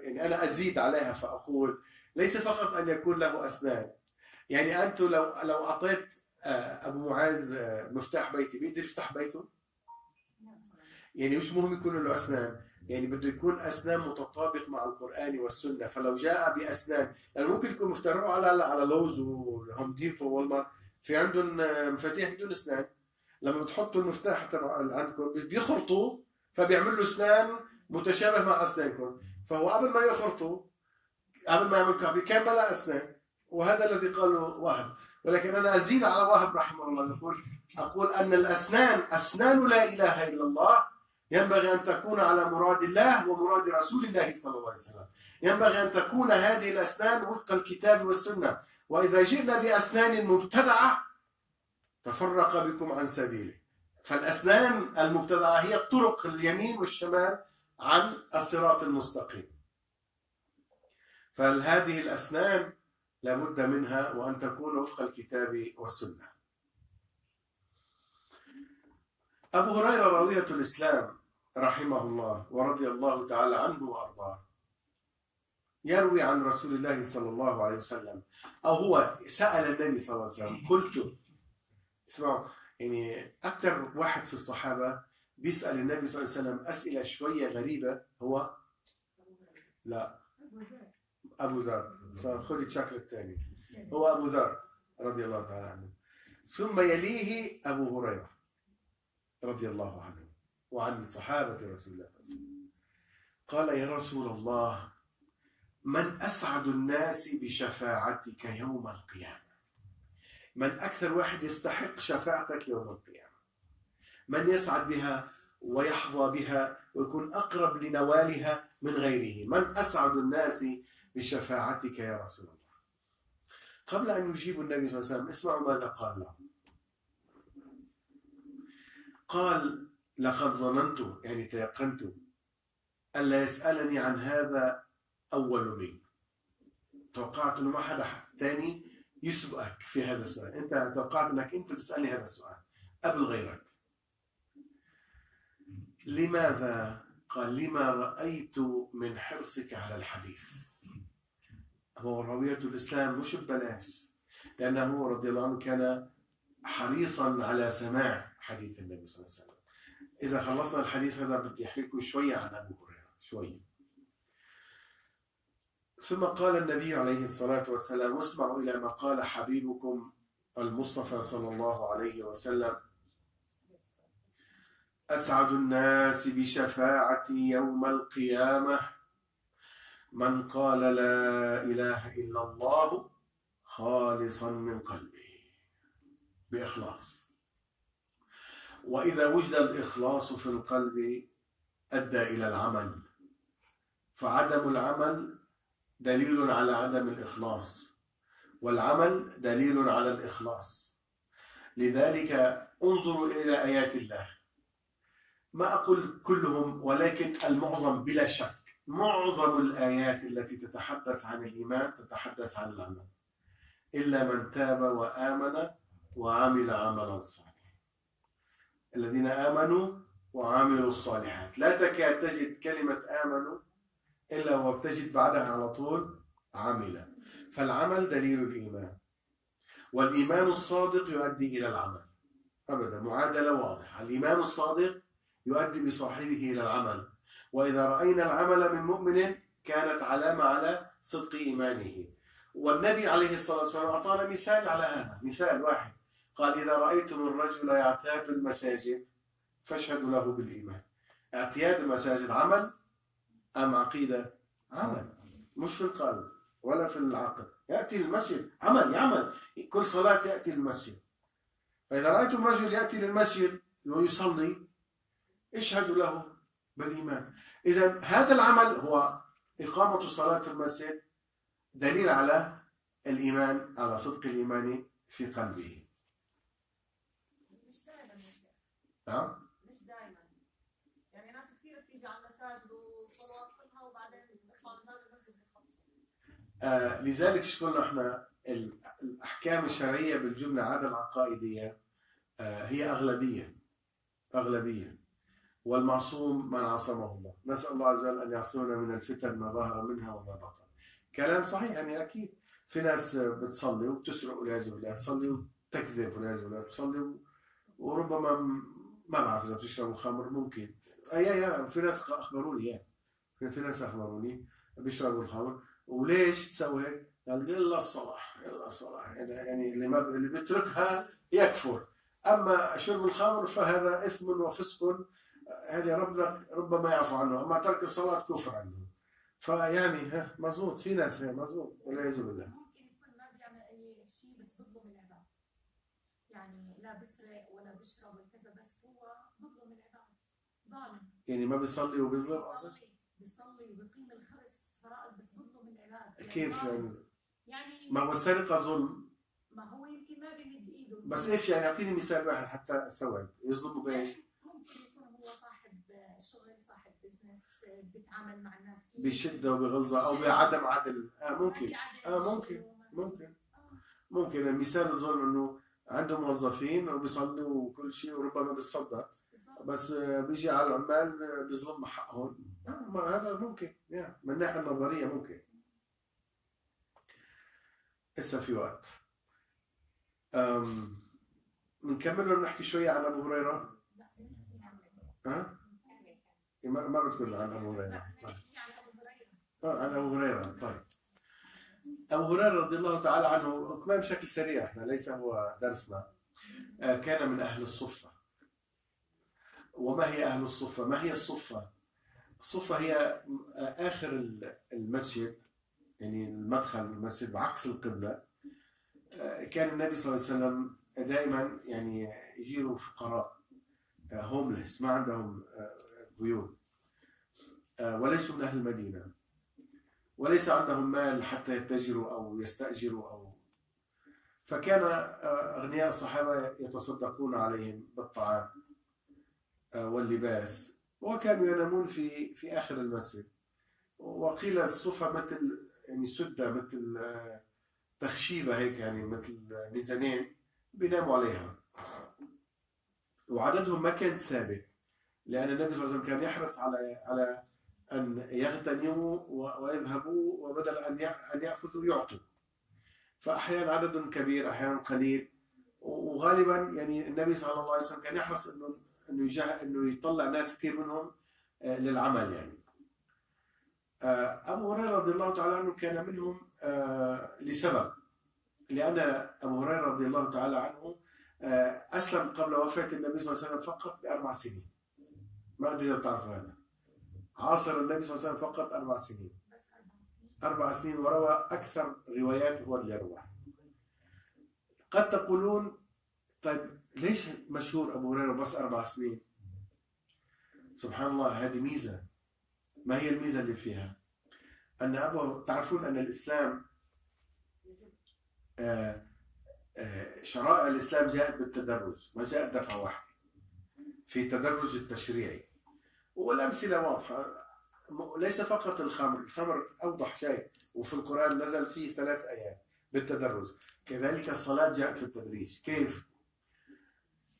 يعني أنا أزيد عليها فأقول ليس فقط أن يكون له أسنان. يعني أنتم لو لو أعطيت أبو معاذ مفتاح بيتي بيقدر يفتح بيته؟ يعني مش مهم يكون له أسنان. يعني بده يكون أسنان متطابق مع القرآن والسنة. فلو جاء بأسنان يعني ممكن يكون مفترعوا على على Lowe's و Home Depot و Walmart في عندهم مفاتيح بدون أسنان. لما بتحطوا المفتاح تبع عندكم بيخرطوا فبيعمل له أسنان متشابه مع أسنانكم. فهو قبل ما يخرطوا قبل ما يعمل كافي كان بلا أسنان. وهذا الذي قاله وهب. ولكن أنا أزيد على وهب رحمه الله. يقول أقول أن الأسنان أسنان لا إله إلا الله ينبغي أن تكون على مراد الله ومراد رسول الله صلى الله عليه وسلم. ينبغي أن تكون هذه الأسنان وفق الكتاب والسنة. وإذا جئنا بأسنان مبتدعة تفرق بكم عن سبيله. فالأسنان المبتدعة هي الطرق اليمين والشمال عن الصراط المستقيم. فهذه الأسنان لابد منها وأن تكون وفق الكتاب والسنة؟ أبو هريرة راوية الإسلام رحمه الله ورضي الله تعالى عنه وأرضاه. يروي عن رسول الله صلى الله عليه وسلم. أو هو سأل النبي صلى الله عليه وسلم قلت اسمعوا يعني أكثر واحد في الصحابة بيسأل النبي صلى الله عليه وسلم أسئلة شوية غريبة هو لا أبو ذر. خذي شكل الثاني هو أبو ذر رضي الله تعالى عنه. ثم يليه أبو هريرة. رضي الله عنه وعن صحابة رسول الله صلى الله عليه وسلم. قال يا رسول الله من أسعد الناس بشفاعتك يوم القيامة؟ من أكثر واحد يستحق شفاعتك يوم القيامة؟ من يسعد بها ويحظى بها ويكون أقرب لنوالها من غيره؟ من أسعد الناس بشفاعتك يا رسول الله؟ قبل أن يجيب النبي صلى الله عليه وسلم اسمعوا ماذا قال له. قال لقد ظننت يعني تيقنت ألا يسألني عن هذا أول مني توقعت أنه ما حدا ثاني يسبقك في هذا السؤال. أنت توقعت أنك أنت تسألني هذا السؤال قبل غيرك. لماذا؟ قال لما رأيت من حرصك على الحديث هو روية الإسلام مش ببلاش لأنه رضي الله عنه كان حريصا على سماع حديث النبي صلى الله عليه وسلم. إذا خلصنا الحديث هذا بدي أحكي لكم شوية عن أبو هريرة شوية. ثم قال النبي عليه الصلاة والسلام اسمعوا إلى ما قال حبيبكم المصطفى صلى الله عليه وسلم أسعد الناس بشفاعتي يوم القيامة. من قال لا إله إلا الله خالصا من قلبه. بإخلاص. وإذا وجد الإخلاص في القلب أدى إلى العمل. فعدم العمل دليل على عدم الإخلاص والعمل دليل على الإخلاص. لذلك انظروا إلى آيات الله. ما أقول كلهم ولكن المعظم بلا شك معظم الآيات التي تتحدث عن الإيمان تتحدث عن العمل. إلا من تاب وآمن وعمل عملا صالحا. الذين آمنوا وعملوا الصالحات. لا تكاد تجد كلمة آمنوا إلا وتجد بعدها على طول عمل فالعمل دليل الإيمان. والإيمان الصادق يؤدي إلى العمل. أبدا معادلة واضحة. الإيمان الصادق يؤدي بصاحبه إلى العمل. وإذا رأينا العمل من مؤمن كانت علامة على صدق إيمانه. والنبي عليه الصلاة والسلام أعطانا مثال على هذا. مثال واحد. قال إذا رأيتم الرجل يعتاد المساجد فاشهدوا له بالإيمان. اعتياد المساجد عمل أم عقيدة؟ عمل. مش في القلب ولا في العقل. يأتي المسجد عمل يعمل. كل صلاة يأتي المسجد فإذا رأيتم رجل يأتي للمسجد ويصلي اشهدوا له بالإيمان. إذا هذا العمل هو إقامة الصلاة في المسجد دليل على الإيمان على صدق الإيمان في قلبه مش دائما نعم. مش دائما يعني ناس كثير بتيجي على المساجد وصلوات كلها وبعدين بيطلعوا من باب المسجد بخلص آه لذلك قلنا إحنا ال- الأحكام الشرعية بالجملة عادة العقائدية آه هي أغلبية أغلبية. والمعصوم من عصمه الله. نسأل الله عز وجل أن يعصمنا من الفتن ما ظهر منها وما بطن. كلام صحيح يعني أكيد. في ناس بتصلي وبتسرق والعياذ بالله تصلي وتكذب والعياذ بالله تصلي وربما ما بعرف إذا تشربوا خمر ممكن. أي أي في ناس أخبروني يعني. في ناس أخبروني بيشربوا الخمر. وليش تسوي هيك؟ قال إلا الصلاح إلا الصلاح. يعني يعني اللي ما اللي بيتركها يكفر. أما شرب الخمر فهذا إثم وفسق هذه ربنا ربما يعفو عنه. أما ترك الصلاة كفر عنه. فيعني ها مزبوط. في ناس هي مزبوط. والعياذ بالله. ممكن يكون ما بيعمل أي شيء بس بيظلم يعني لا بسرق ولا بيشرب ولا كذا بس هو بيظلم العباد يعني ما بيصلي وبيظلم قصدك؟ بيصلي بيصلي وبيقيم الخمس فرائض بس بيظلم العباد يعني كيف. يعني؟ يعني ما هو السرقة ظلم ما هو يمكن ما بيمد إيده بس إيش يعني أعطيني مثال واحد حتى أستوعب يظلموا بإيش؟ ممكن يكون هو صاحب شغل صاحب بزنس بيتعامل مع الناس. بشدة وبغلظة أو بعدم عدل ما ممكن آه ممكن ممكن. ممكن مثال الظلم إنه عنده موظفين وبيصلوا وكل شيء وربما بيتصدق. بس بيجي على العمال بيظلم حقهم. هذا ممكن يعني من الناحيه النظرية ممكن. لسه في وقت. أم، بنكمل ولا نحكي شوية عن أبو هريرة؟ لا، خلينا نحكي عن- ها؟ ما ما بتقول عن هريرة. خلينا طيب. نحكي عن أبو هريرة. آه عن أبو هريرة. طيب. أبو هريرة رضي الله تعالى عنه كمان بشكل سريع. إحنا ليس هو درسنا. آه، كان من أهل الصفة. وما هي أهل الصفة؟ ما هي الصفة؟ الصفة هي آه، آخر ال- المسجد يعني المدخل المسجد بعكس القبلة. آه، كان النبي صلى الله عليه وسلم دائما يعني يجيله فقراء هوملس ما عندهم آه، بيوت. آه، وليسوا من أهل المدينة. وليس عندهم مال حتى يتجروا أو يستأجروا أو. فكان آه، أغنياء الصحابة يتصدقون عليهم بالطعام. آه، واللباس. وكانوا ينامون في في آخر المسجد. وقيل الصفة مثل يعني سدة مثل آه، تخشيبة هيك يعني مثل ميزانين بيناموا عليها. وعددهم ما كان ثابت لأن النبي صلى الله عليه وسلم كان يحرص على على أن يغتنموا ويذهبوا وبدل أن أن يأخذوا يعطوا. فأحيانا عدد كبير أحيانا قليل. وغالبا يعني النبي صلى الله عليه وسلم كان يحرص انه إنه يجاه إنه يطلع ناس كثير منهم آه، للعمل يعني. آه، أبو هريرة رضي الله تعالى عنه كان منهم آه، لسبب لأن أبو هريرة رضي الله تعالى عنه أسلم قبل وفاة النبي صلى الله عليه وسلم فقط بأربع سنين. ما أدري إذا بتعرفوا هذا. عاصر النبي صلى الله عليه وسلم فقط أربع سنين. بس أربع سنين وروى أكثر روايات هو اللي يروى قد تقولون طيب ليش مشهور أبو هريرة بس أربع سنين؟ سبحان الله هذه ميزة. ما هي الميزة اللي فيها؟ أن أبو تعرفون أن الإسلام آه، آه، شرائع الإسلام جاءت بالتدرج ما جاءت دفعة واحدة في تدرج التشريعي. والأمثلة واضحة. ليس فقط الخمر الخمر أوضح شيء وفي القرآن نزل فيه ثلاث آيات بالتدرج. كذلك الصلاة جاءت في التدريج. كيف؟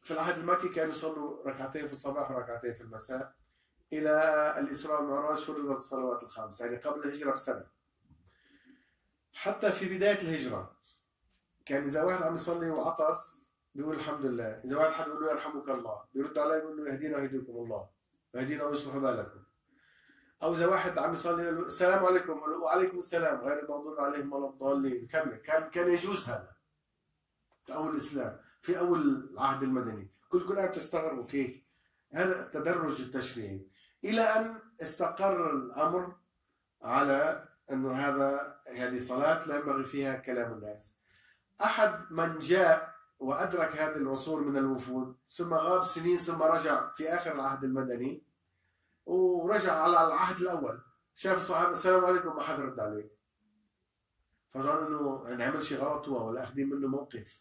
في العهد المكي كانوا يصلوا ركعتين في الصباح وركعتين في المساء. إلى الإسراء والمعراج فرضت الصلوات الخمس يعني قبل الهجرة بسنة. حتى في بداية الهجرة كان إذا واحد عم يصلي وعطس بيقول الحمد لله. إذا واحد حد بيقول له يرحمك الله بيرد عليه بيقول له يهدينا ويهديكم الله. يهدينا ويصلح بالكم. أو إذا واحد عم يصلي السلام عليكم. وعليكم السلام. غير المغضوب عليهم ولا الضالين. كمل. كان كان يجوز هذا. في أول الإسلام. في أول العهد المدني. كل كل تستغربوا كيف. هذا التدرج التشريعي. إلى أن استقر الأمر على إنه هذا هذه صلاة لا ينبغي فيها كلام الناس. أحد من جاء وأدرك هذه العصور من الوفود ثم غاب سنين ثم رجع في آخر العهد المدني ورجع على العهد الأول. شاف الصحابه السلام عليكم. ما حدا رد عليه. فظن إنه يعني عمل شيء غلط ولا أخذين منه موقف.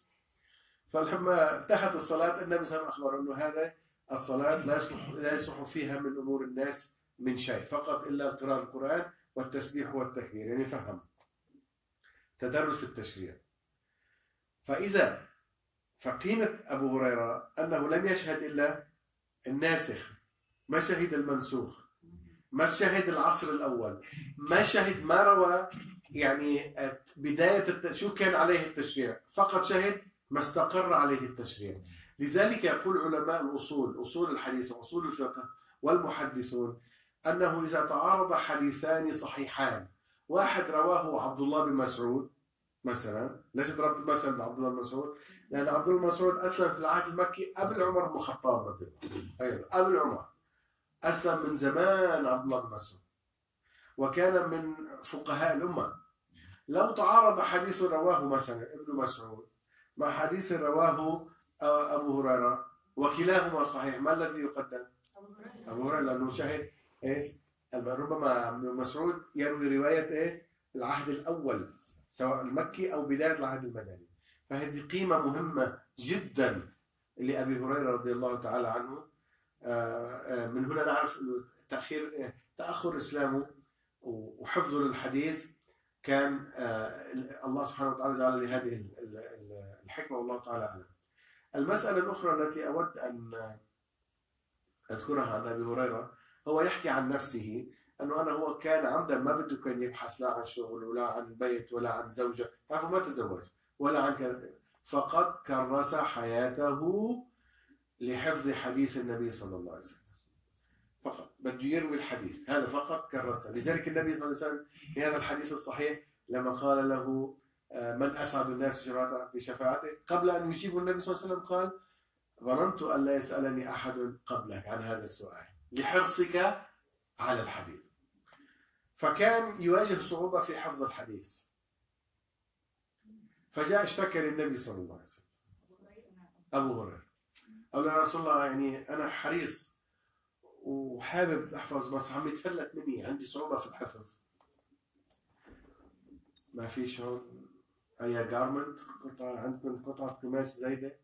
فلما انتهت الصلاة. النبي صلى الله عليه وسلم أخبر إنه هذا الصلاة لا يصلح لا يصلح فيها من أمور الناس من شيء فقط إلا قراءة القرآن والتسبيح والتكبير. يعني فهم. تدرج في التشريع. فإذا فقيمة أبو هريرة أنه لم يشهد إلا الناسخ ما شهد المنسوخ؟ ما شهد العصر الأول؟ ما شهد ما روى يعني بداية الت... شو كان عليه التشريع؟ فقط شهد ما استقر عليه التشريع. لذلك يقول علماء الأصول أصول الحديث وأصول الفقه والمحدثون أنه إذا تعارض حديثان صحيحان واحد رواه عبد الله بن مسعود مثلا ليش ضربت مثلا بعبد الله بن مسعود؟ لأن عبد الله بن مسعود أسلم في العهد المكي قبل عمر بن الخطاب أيوة قبل عمر. أسلم من زمان عبد الله بن مسعود وكان من فقهاء الأمة لو تعارض حديث رواه مثلا ابن مسعود مع حديث رواه أبو هريرة وكلاهما صحيح ما الذي يقدم؟ أبو هريرة لأنه شهد إيش؟ ربما ابن مسعود يروي رواية إيش؟ العهد الأول سواء المكي أو بداية العهد المدني فهذه قيمة مهمة جدا لأبي هريرة رضي الله تعالى عنه من هنا نعرف إنه تأخير تأخر إسلامه وحفظه للحديث كان الله سبحانه وتعالى جعل لهذه الحكمة والله تعالى أعلم. المسألة الأخرى التي أود أن أذكرها عن أبي هريرة هو يحكي عن نفسه أنه أنا هو كان عمدا ما بده كان يبحث لا عن شغل ولا عن بيت ولا عن زوجة، تعرفوا ما تزوج ولا عن كذا فقد كرس حياته لحفظ حديث النبي صلى الله عليه وسلم. فقط. بده يروي الحديث. هذا فقط كرسه لذلك النبي صلى الله عليه وسلم في هذا الحديث الصحيح لما قال له آه، من أسعد الناس بشفاعته- قبل أن يجيب النبي صلى الله عليه وسلم قال ظننت أن لا يسألني أحد قبلك عن هذا السؤال. لحرصك على الحديث. فكان يواجه صعوبة في حفظ الحديث. فجاء اشتكى للنبي صلى الله عليه وسلم. أبو هريرة. قال يا رسول الله يعني أنا حريص وحابب أحفظ بس عم يتفلت مني عندي صعوبة في الحفظ ما في هون أي جارمنت قطعه عندكم قطعه قماش زايدة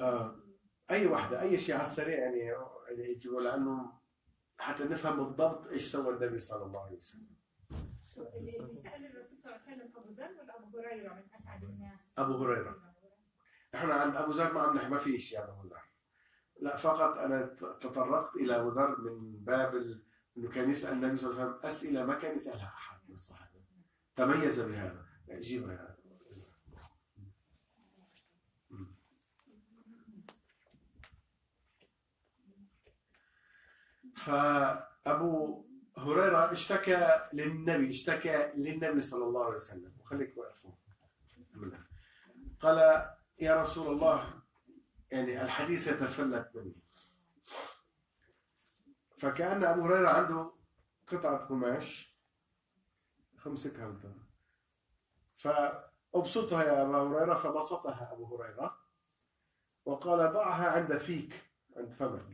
آه. أي وحدة أي شيء على السريع يعني يعني يجيبوا لأنه حتى نفهم بالضبط إيش سوى النبي صلى الله عليه وسلم اللي سأل الرسول صلى الله عليه وسلم أبو ذر ولا أبو هريرة من أسعد الناس؟ أبو هريرة إحنا عن أبو ذر ما عم نحكي ما في شيء عن أبو ذر. لا فقط أنا تطرقت إلى أبو ذر من باب ال... إنه كان يسأل النبي صلى الله عليه وسلم أسئلة ما كان يسألها أحد من الصحابة. تميز بهذا جيبها فابو هريرة اشتكى للنبي اشتكى للنبي صلى الله عليه وسلم. وخليك واقف قال يا رسول الله يعني الحديث يتفلت مني فكأن أبو هريرة عنده قطعة قماش خمسة انت فأبسطها يا أبا هريرة فبسطها أبو هريرة وقال ضعها عند فيك عند فمك.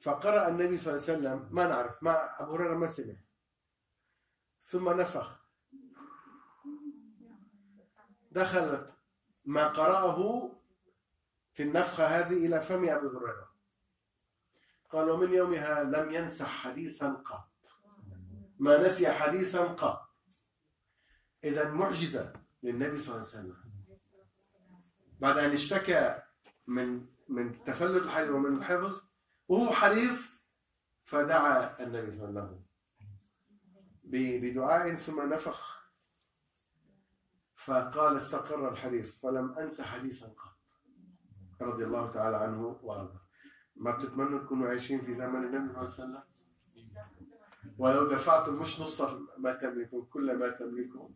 فقرأ النبي صلى الله عليه وسلم ما نعرف ما أبو هريرة ما سمع. ثم نفخ. دخلت ما قرأه في النفخة هذه إلى فم أبي هريرة. قال ومن يومها لم ينسى حديثا قط. ما نسي حديثا قط. إذا معجزة للنبي صلى الله عليه وسلم. بعد أن اشتكى من من تفلت الحديث ومن الحفظ وهو حريص فدعا النبي صلى الله عليه وسلم. بدعاء ثم نفخ فقال استقر الحديث فلم أنس حديثا قط. رضي الله تعالى عنه وأرضاه. ما بتتمنوا تكونوا عايشين في زمن النبي صلى الله عليه وسلم؟ ولو دفعتم مش نص ما تملكون كل ما تملكون.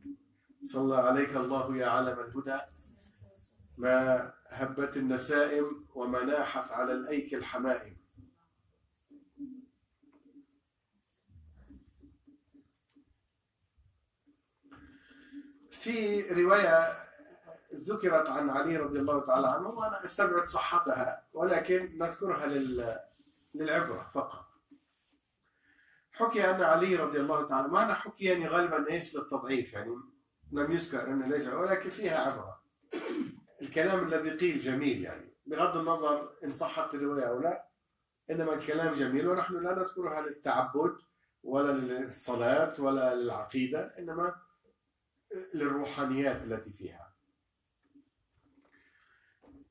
صلى عليك الله يا علم الهدى. ما هبت النسائم وما ناحت على الأيك الحمائم. في رواية ذكرت عن علي رضي الله تعالى عنه وأنا أستبعد صحتها ولكن نذكرها لل... للعبرة فقط. حكي أن علي رضي الله تعالى معنى حكي يعني غالبا إيش؟ للتضعيف يعني لم يذكر أنه ليس ولكن فيها عبرة. الكلام الذي قيل جميل يعني. بغض النظر إن صحت الرواية أو لا إنما الكلام جميل ونحن لا نذكرها للتعبد ولا للصلاة ولا للعقيدة إنما للروحانيات التي فيها.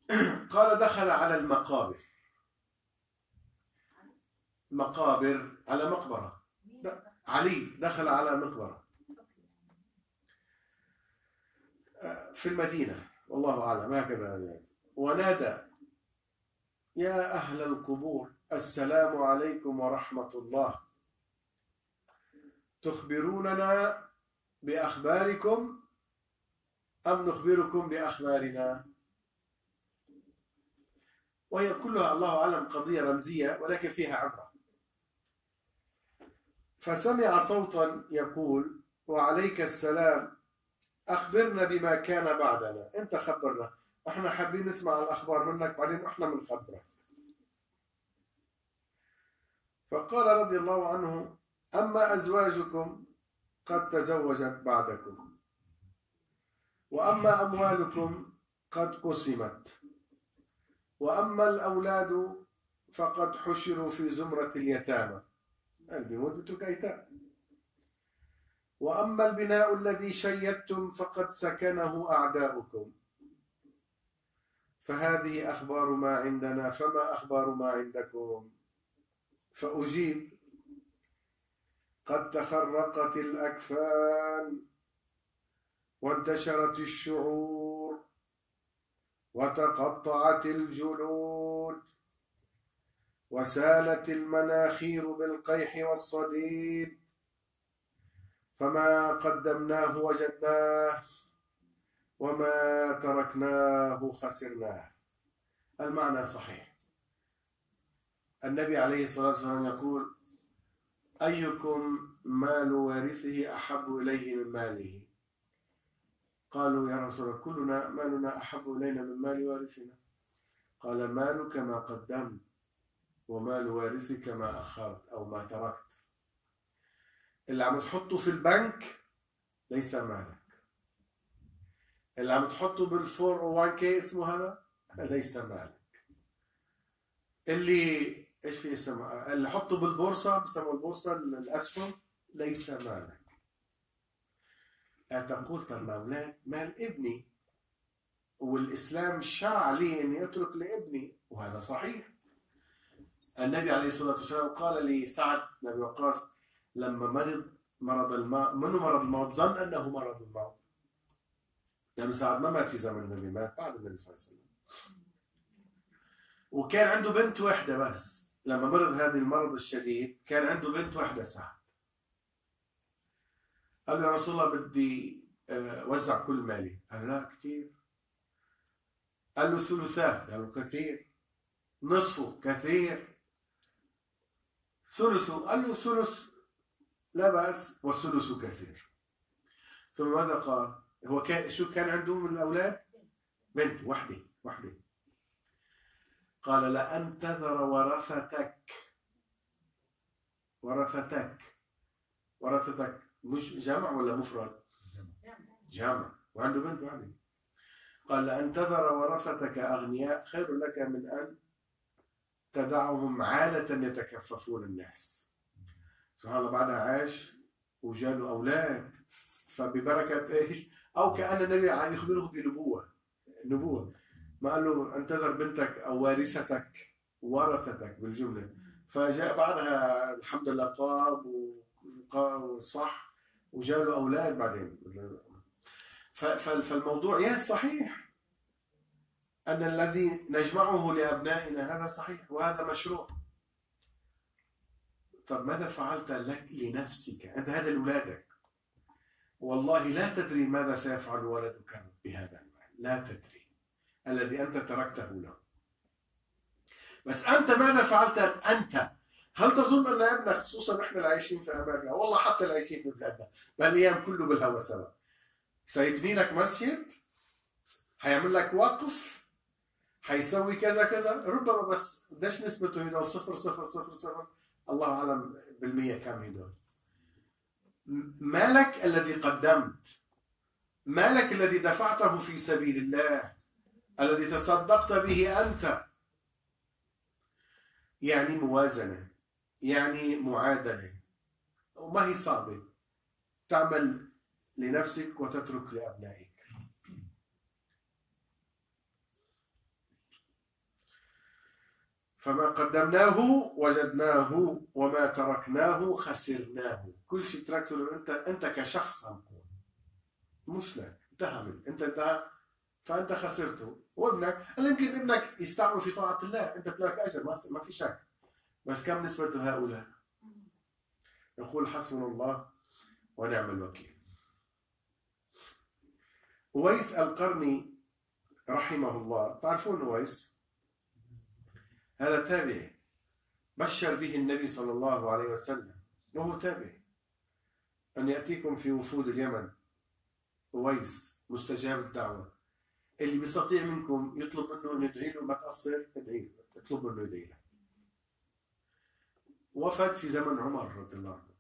قال دخل على المقابر. مقابر على مقبرة. علي دخل على مقبرة. في المدينة والله أعلم هكذا يعني. ونادى يا أهل القبور السلام عليكم ورحمة الله. تخبروننا بأخباركم أم نخبركم بأخبارنا؟ وهي كلها الله أعلم قضية رمزية ولكن فيها عبرة. فسمع صوتا يقول وعليك السلام أخبرنا بما كان بعدنا. أنت خبرنا. إحنا حابين نسمع الأخبار منك بعدين إحنا بنخبرك. فقال رضي الله عنه أما أزواجكم قد تزوجت بعدكم. وأما أموالكم قد قسمت. وأما الأولاد فقد حشروا في زمرة اليتامى. بيموت بترك أيتام. وأما البناء الذي شيدتم فقد سكنه أعداؤكم. فهذه أخبار ما عندنا فما أخبار ما عندكم؟ فأجيب قد تخرقت الأكفان وانتشرت الشعور وتقطعت الجلود وسالت المناخير بالقيح والصديد فما قدمناه وجدناه وما تركناه خسرناه. المعنى صحيح. النبي عليه الصلاة والسلام يقول أيكم مال وارثه أحب إليه من ماله؟ قالوا يا رسول الله كلنا مالنا أحب إلينا من مال وارثنا. قال مالك ما قدمت ومال وارثك ما أخرت أو ما تركت. اللي عم تحطه في البنك ليس مالك. اللي عم تحطه بالفور 1 كي اسمه هذا ليس مالك. اللي إيش في اسمه؟ اللي حطه بالبورصة بسموه البورصة الأسهم ليس مالك تقول طب ما أولاد مال ابني والإسلام شرع لي اني اترك لابني؟ وهذا صحيح. النبي عليه الصلاة والسلام قال لسعد بن ابي وقاص لما مرض مرض الموت منه مرض الموت؟ ظن أنه مرض الموت. لأنه سعد ما مات في زمن النبي مات بعد النبي صلى الله عليه وسلم. وكان عنده بنت واحدة بس. لما مرض هذا المرض الشديد كان عنده بنت واحدة سعد. قال يا رسول الله بدي آه، وزع كل مالي. قال لا كثير قال له ثلثاه قال له كثير. نصفه كثير. ثلثه قال له ثلث لا بأس والثلث كثير. ثم ماذا قال؟ هو كان شو كان عنده من الأولاد؟ بنت واحدة واحدة قال لأن تذر ورثتك. ورثتك. ورثتك. مش جمع ولا مفرد؟ جمع. وعنده بنت واحدة قال لأن تذر ورثتك أغنياء خير لك من أن تدعهم عالة يتكففون الناس. سبحان الله بعدها عاش وجاله أولاد. فببركة إيش؟ أو كأن النبي يخبره بنبوة. نبوة. ما قال له انتظر بنتك أو وارثتك ورثتك بالجملة. فجاء بعدها الحمد لله طاب وصح وجاله أولاد بعدين. ف- ف- فالموضوع يا صحيح أن الذي نجمعه لأبنائنا هذا صحيح وهذا مشروع. طب ماذا فعلت لك لنفسك؟ أنت هذا لأولادك والله لا تدري ماذا سيفعل ولدك بهذا المال لا تدري. الذي أنت تركته له. بس أنت ماذا فعلت؟ أنت. هل تظن أن ابنك خصوصا نحن العايشين في أمريكا والله حتى العايشين في بلادنا بهالأيام كله بالهوى سوا. سيبني لك مسجد حيعمل لك وقف حيسوي كذا كذا. ربما بس قديش نسبته هدول صفر صفر صفر صفر. الله أعلم بالمية كم هدول مالك الذي قدمت. مالك الذي دفعته في سبيل الله. الذي تصدقت به أنت. يعني موازنة يعني معادلة. وما هي صعبة؟ تعمل لنفسك وتترك لأبنائك. فما قدمناه وجدناه وما تركناه خسرناه. كل شيء تركته انت أنت كشخص عم مش لك. انتهى انت انتهى فأنت خسرته. وابنك هل يمكن ابنك يستعمل في طاعة الله. أنت لك أجر ما في شك. بس كم نسبة هؤلاء؟ نقول حسبنا الله ونعم الوكيل. أويس القرني رحمه الله. تعرفون أويس؟ هذا تابعي بشر به النبي صلى الله عليه وسلم. وهو تابعي أن يأتيكم في وفود اليمن. أويس مستجاب الدعوة. اللي بيستطيع منكم يطلب منه أن يدعي له ما تقصر ادعي له اطلب منه يدعي له. وفد في زمن عمر رضي الله عنه.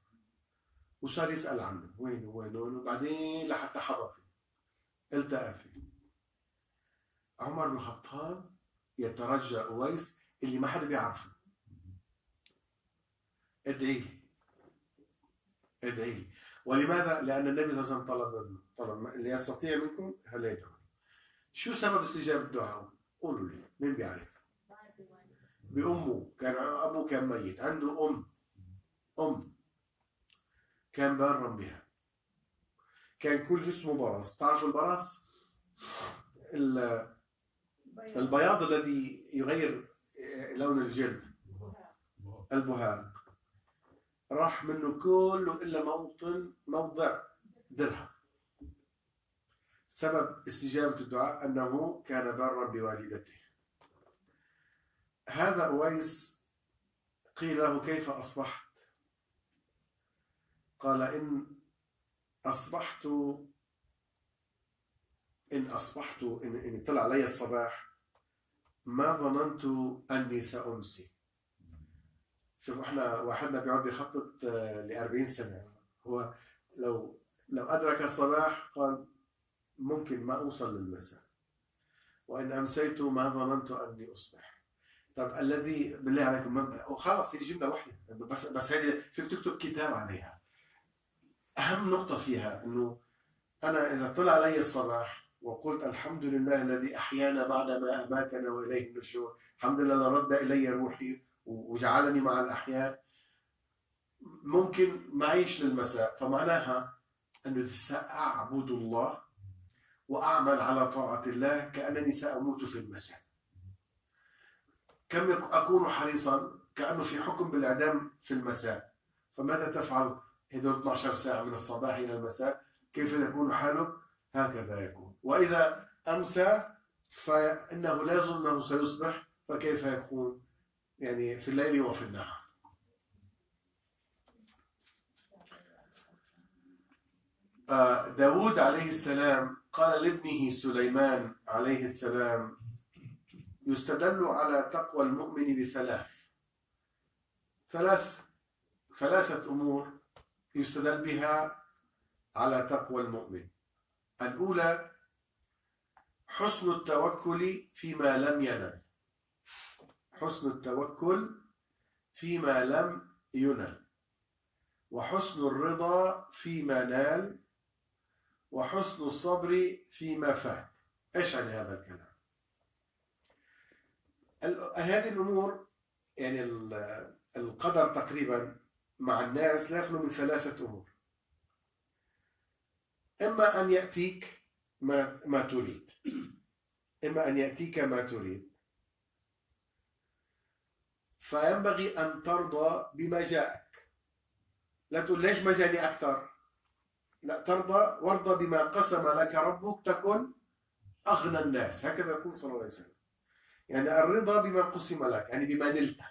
وصار يسأل عنه وينه وينه وينه بعدين لحتى حضر التقى فيه. عمر بن الخطاب يترجى أويس اللي ما حدا بيعرفه. ادعي لي. ادعي لي. ولماذا؟ لأن النبي صلى الله عليه وسلم طلب منه. طلب اللي يستطيع منكم هل يدعو. شو سبب استجابة الدعاء؟ قولوا لي مين بيعرف؟ بأمه كان أبوه كان ميت عنده أم أم كان بارا بها كان كل جسمه برص تعرفوا البرص؟ ال- البياض الذي يغير لون الجلد البهاق راح منه كله إلا موطن موضع درهم سبب استجابة الدعاء أنه كان برا بوالدته. هذا أويس قيل له كيف أصبحت؟ قال إن أصبحت إن أصبحت إن, إن طلع علي الصباح ما ظننت أني سأمسي. شوف إحنا واحدنا بيقعد بيخطط ل 40 سنة. هو لو لو أدرك الصباح قال ممكن ما أوصل للمساء. وإن أمسيت ما ظننت أني أصبح. طب الذي بالله عليكم خلاص هي جملة واحدة. بس بس هذه فيك تكتب كتاب عليها. أهم نقطة فيها إنه أنا إذا طلع علي الصباح وقلت الحمد لله الذي أحيانا بعدما أماتنا وإليه النشور الحمد لله رد إلي روحي وجعلني مع الأحياء ممكن ما أعيش للمساء. فمعناها أنه سأعبد الله وأعمل على طاعة الله كأنني سأموت في المساء. كم أكون حريصا كأنه في حكم بالإعدام في المساء. فماذا تفعل هدول 12 ساعة من الصباح إلى المساء؟ كيف يكون حالك هكذا يكون. وإذا أمسى فإنه لا يظن أنه سيصبح فكيف يكون؟ يعني في الليل وفي النهار. آه، داود عليه السلام قال لابنه سليمان عليه السلام يستدل على تقوى المؤمن بثلاث. ثلاث ثلاثة أمور يستدل بها على تقوى المؤمن. الأولى حسن التوكل فيما لم ينل. حسن التوكل فيما لم ينل. وحسن الرضا فيما نال وحسن الصبر فيما فات. إيش عن هذا الكلام. ال- هذه الأمور يعني ال- القدر تقريبا مع الناس لا يخلو من ثلاثة أمور. إما أن يأتيك ما ما تريد. إما أن يأتيك ما تريد. فينبغي أن ترضى بما جاءك. لا تقول ليش ما جاني أكثر؟ لا ترضى وارضى بما قسم لك ربك تكن أغنى الناس. هكذا يقول صلى الله عليه وسلم. يعني الرضا بما قسم لك يعني بما نلته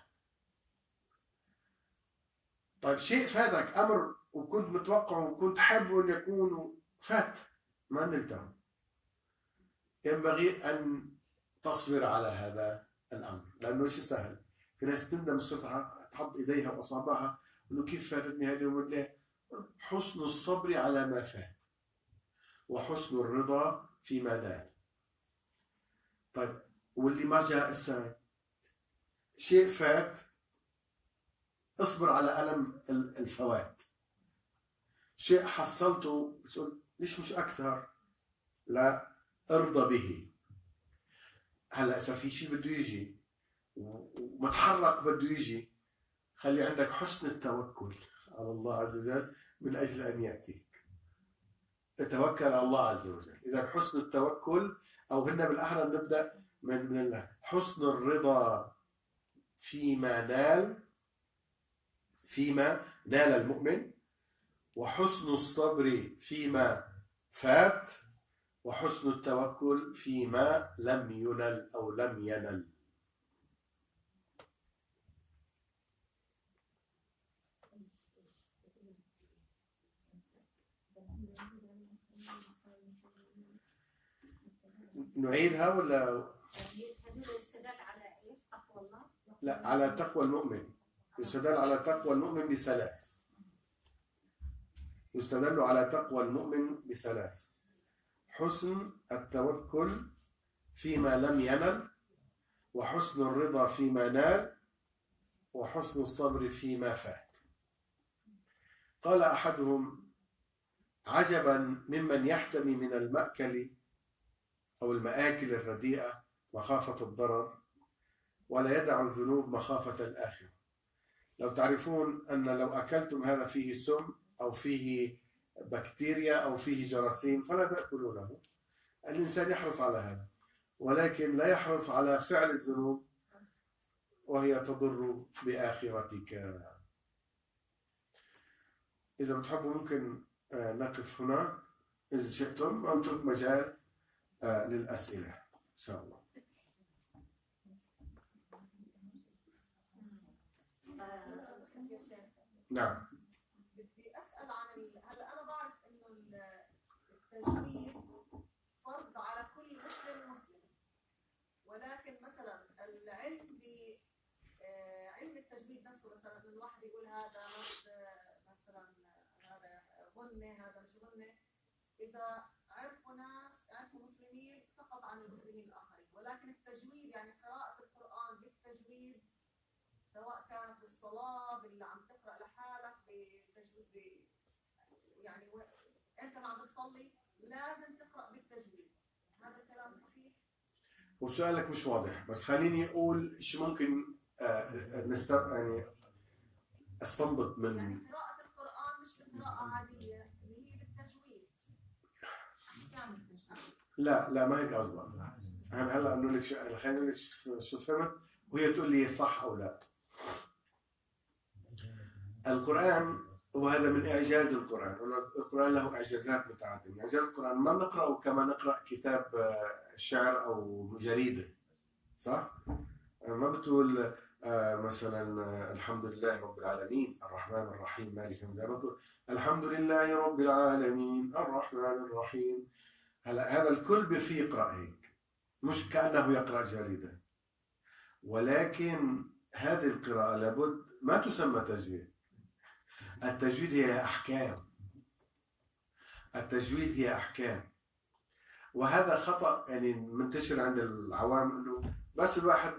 طيب شيء فاتك أمر وكنت متوقع وكنت حابه أن يكون فات ما نلته. ينبغي أن تصبر على هذا الأمر لأنه شيء سهل. في ناس تندم الصرت تحط إيديها وأصابعها إنه كيف فاتتني هذه ومدلها حسن الصبر على ما فات وحسن الرضا فيما نال طيب واللي ما جاء السنة شيء فات اصبر على ألم ال- الفوات. شيء حصلته بتقول ليش مش أكثر لا أرضى به. هلأ إذا في شيء بده يجي ومتحرك بده يجي خلي عندك حسن التوكل. على الله عز وجل من أجل أن يأتيك. توكل على الله عز وجل. إذا حسن التوكل أو هن بالأحرى نبدأ من من حسن الرضا فيما نال فيما نال المؤمن وحسن الصبر فيما فات وحسن التوكل فيما لم ينل أو لم ينل. نعيدها ولا؟ لا على تقوى المؤمن. يستدل على تقوى المؤمن بثلاث. يستدل على تقوى المؤمن بثلاث. حسن التوكل فيما لم ينل وحسن الرضا فيما نال وحسن الصبر فيما فات. قال أحدهم عجبا ممن يحتمي من المأكل أو المآكل الرديئة مخافة الضرر ولا يدع الذنوب مخافة الآخرة. لو تعرفون أن لو أكلتم هذا فيه سم أو فيه بكتيريا أو فيه جراثيم فلا تأكلونه. الإنسان يحرص على هذا ولكن لا يحرص على فعل الذنوب وهي تضر بآخرتك. إذا بتحبوا ممكن آه، نقف هنا. إذا شئتم ونترك مجال للأسئلة إن شاء الله. آه، نعم. بدي أسأل عن. هلا أنا بعرف ال- التجويد فرض على كل مسلم مسلم؟ ولكن مثلا العلم ب آه، علم التجويد نفسه مثلا إنه الواحد يقول هذا آه، مثلا هذا غنة هذا مش غنة. إذا عرفوا ناس عرفوا مسلمين فقط عن المسلمين الآخرين. ولكن التجويد يعني قراءة القرآن بالتجويد سواء كانت بالصلاة باللي عم تقرأ لحالك بتجويد يعني و... انت ما عم بتصلي لازم تقرأ بالتجويد. هذا الكلام صحيح؟ وسؤالك مش واضح بس خليني أقول شو ممكن آه، نست يعني أستنبط من يعني قراءة القرآن مش بقراءة عادية اللي هي بالتجويد كامل تجويد لا لا ما هيك قصدك هلا هلا أنه لك خليني أقول لك شو فهمت وهي تقول لي صح أو لا. القرآن وهذا من إعجاز القرآن. القرآن له إعجازات متعددة. إعجاز القرآن ما نقراه كما نقرأ كتاب آه، شعر أو جريده صح؟ ما بتقول آه، مثلا آه، الحمد لله رب العالمين الرحمن الرحيم مالك يوم الدين الحمد لله رب العالمين الرحمن الرحيم هلا هذا الكل بفي يقرا هيك مش كأنه يقرأ جريدة. ولكن هذه القراءة لابد ما تسمى تجويد. التجويد هي أحكام. التجويد هي أحكام. وهذا خطأ يعني منتشر عند العوام إنه بس الواحد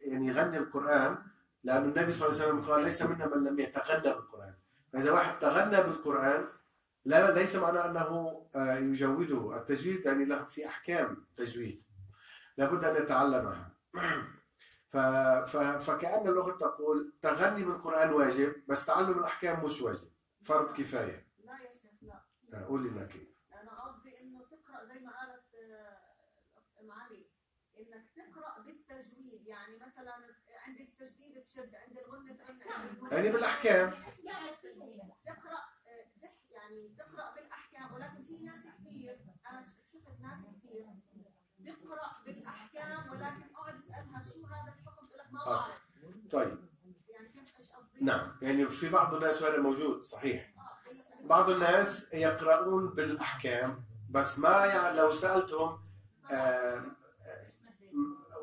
يعني يغني القرآن لأنه النبي صلى الله عليه وسلم قال ليس منا من لم يتغنى بالقرآن. فإذا واحد تغنى بالقرآن لا ليس معناه أنه آه، يجوده التجويد يعني له في أحكام تجويد. لابد أن يتعلمها. فكأن اللغة تقول تغني بالقرآن واجب بس تعلم الأحكام مش واجب. فرض كفاية. لا يا شيخ لا. آه، قولي لنا كيف أنا قصدي إنه تقرأ زي ما قالت آه، الأخت ام علي إنك تقرأ بالتجويد. يعني مثلا عندي التجديد تشد عند عند الغنة يعني بالأحكام. تقرأ آه، تح- يعني تقرأ بالأحكام ولكن في ناس كثير أنا شفت ناس كثير تقرأ بالأحكام ولكن أقعد أسألها شو هذا الحكم تقول لك ما. بعرف. طيب. يعني كيف؟ نعم. يعني في بعض الناس وهذا موجود صحيح. آه، بعض الناس يقرؤون بالأحكام بس ما يعني لو سألتهم آه،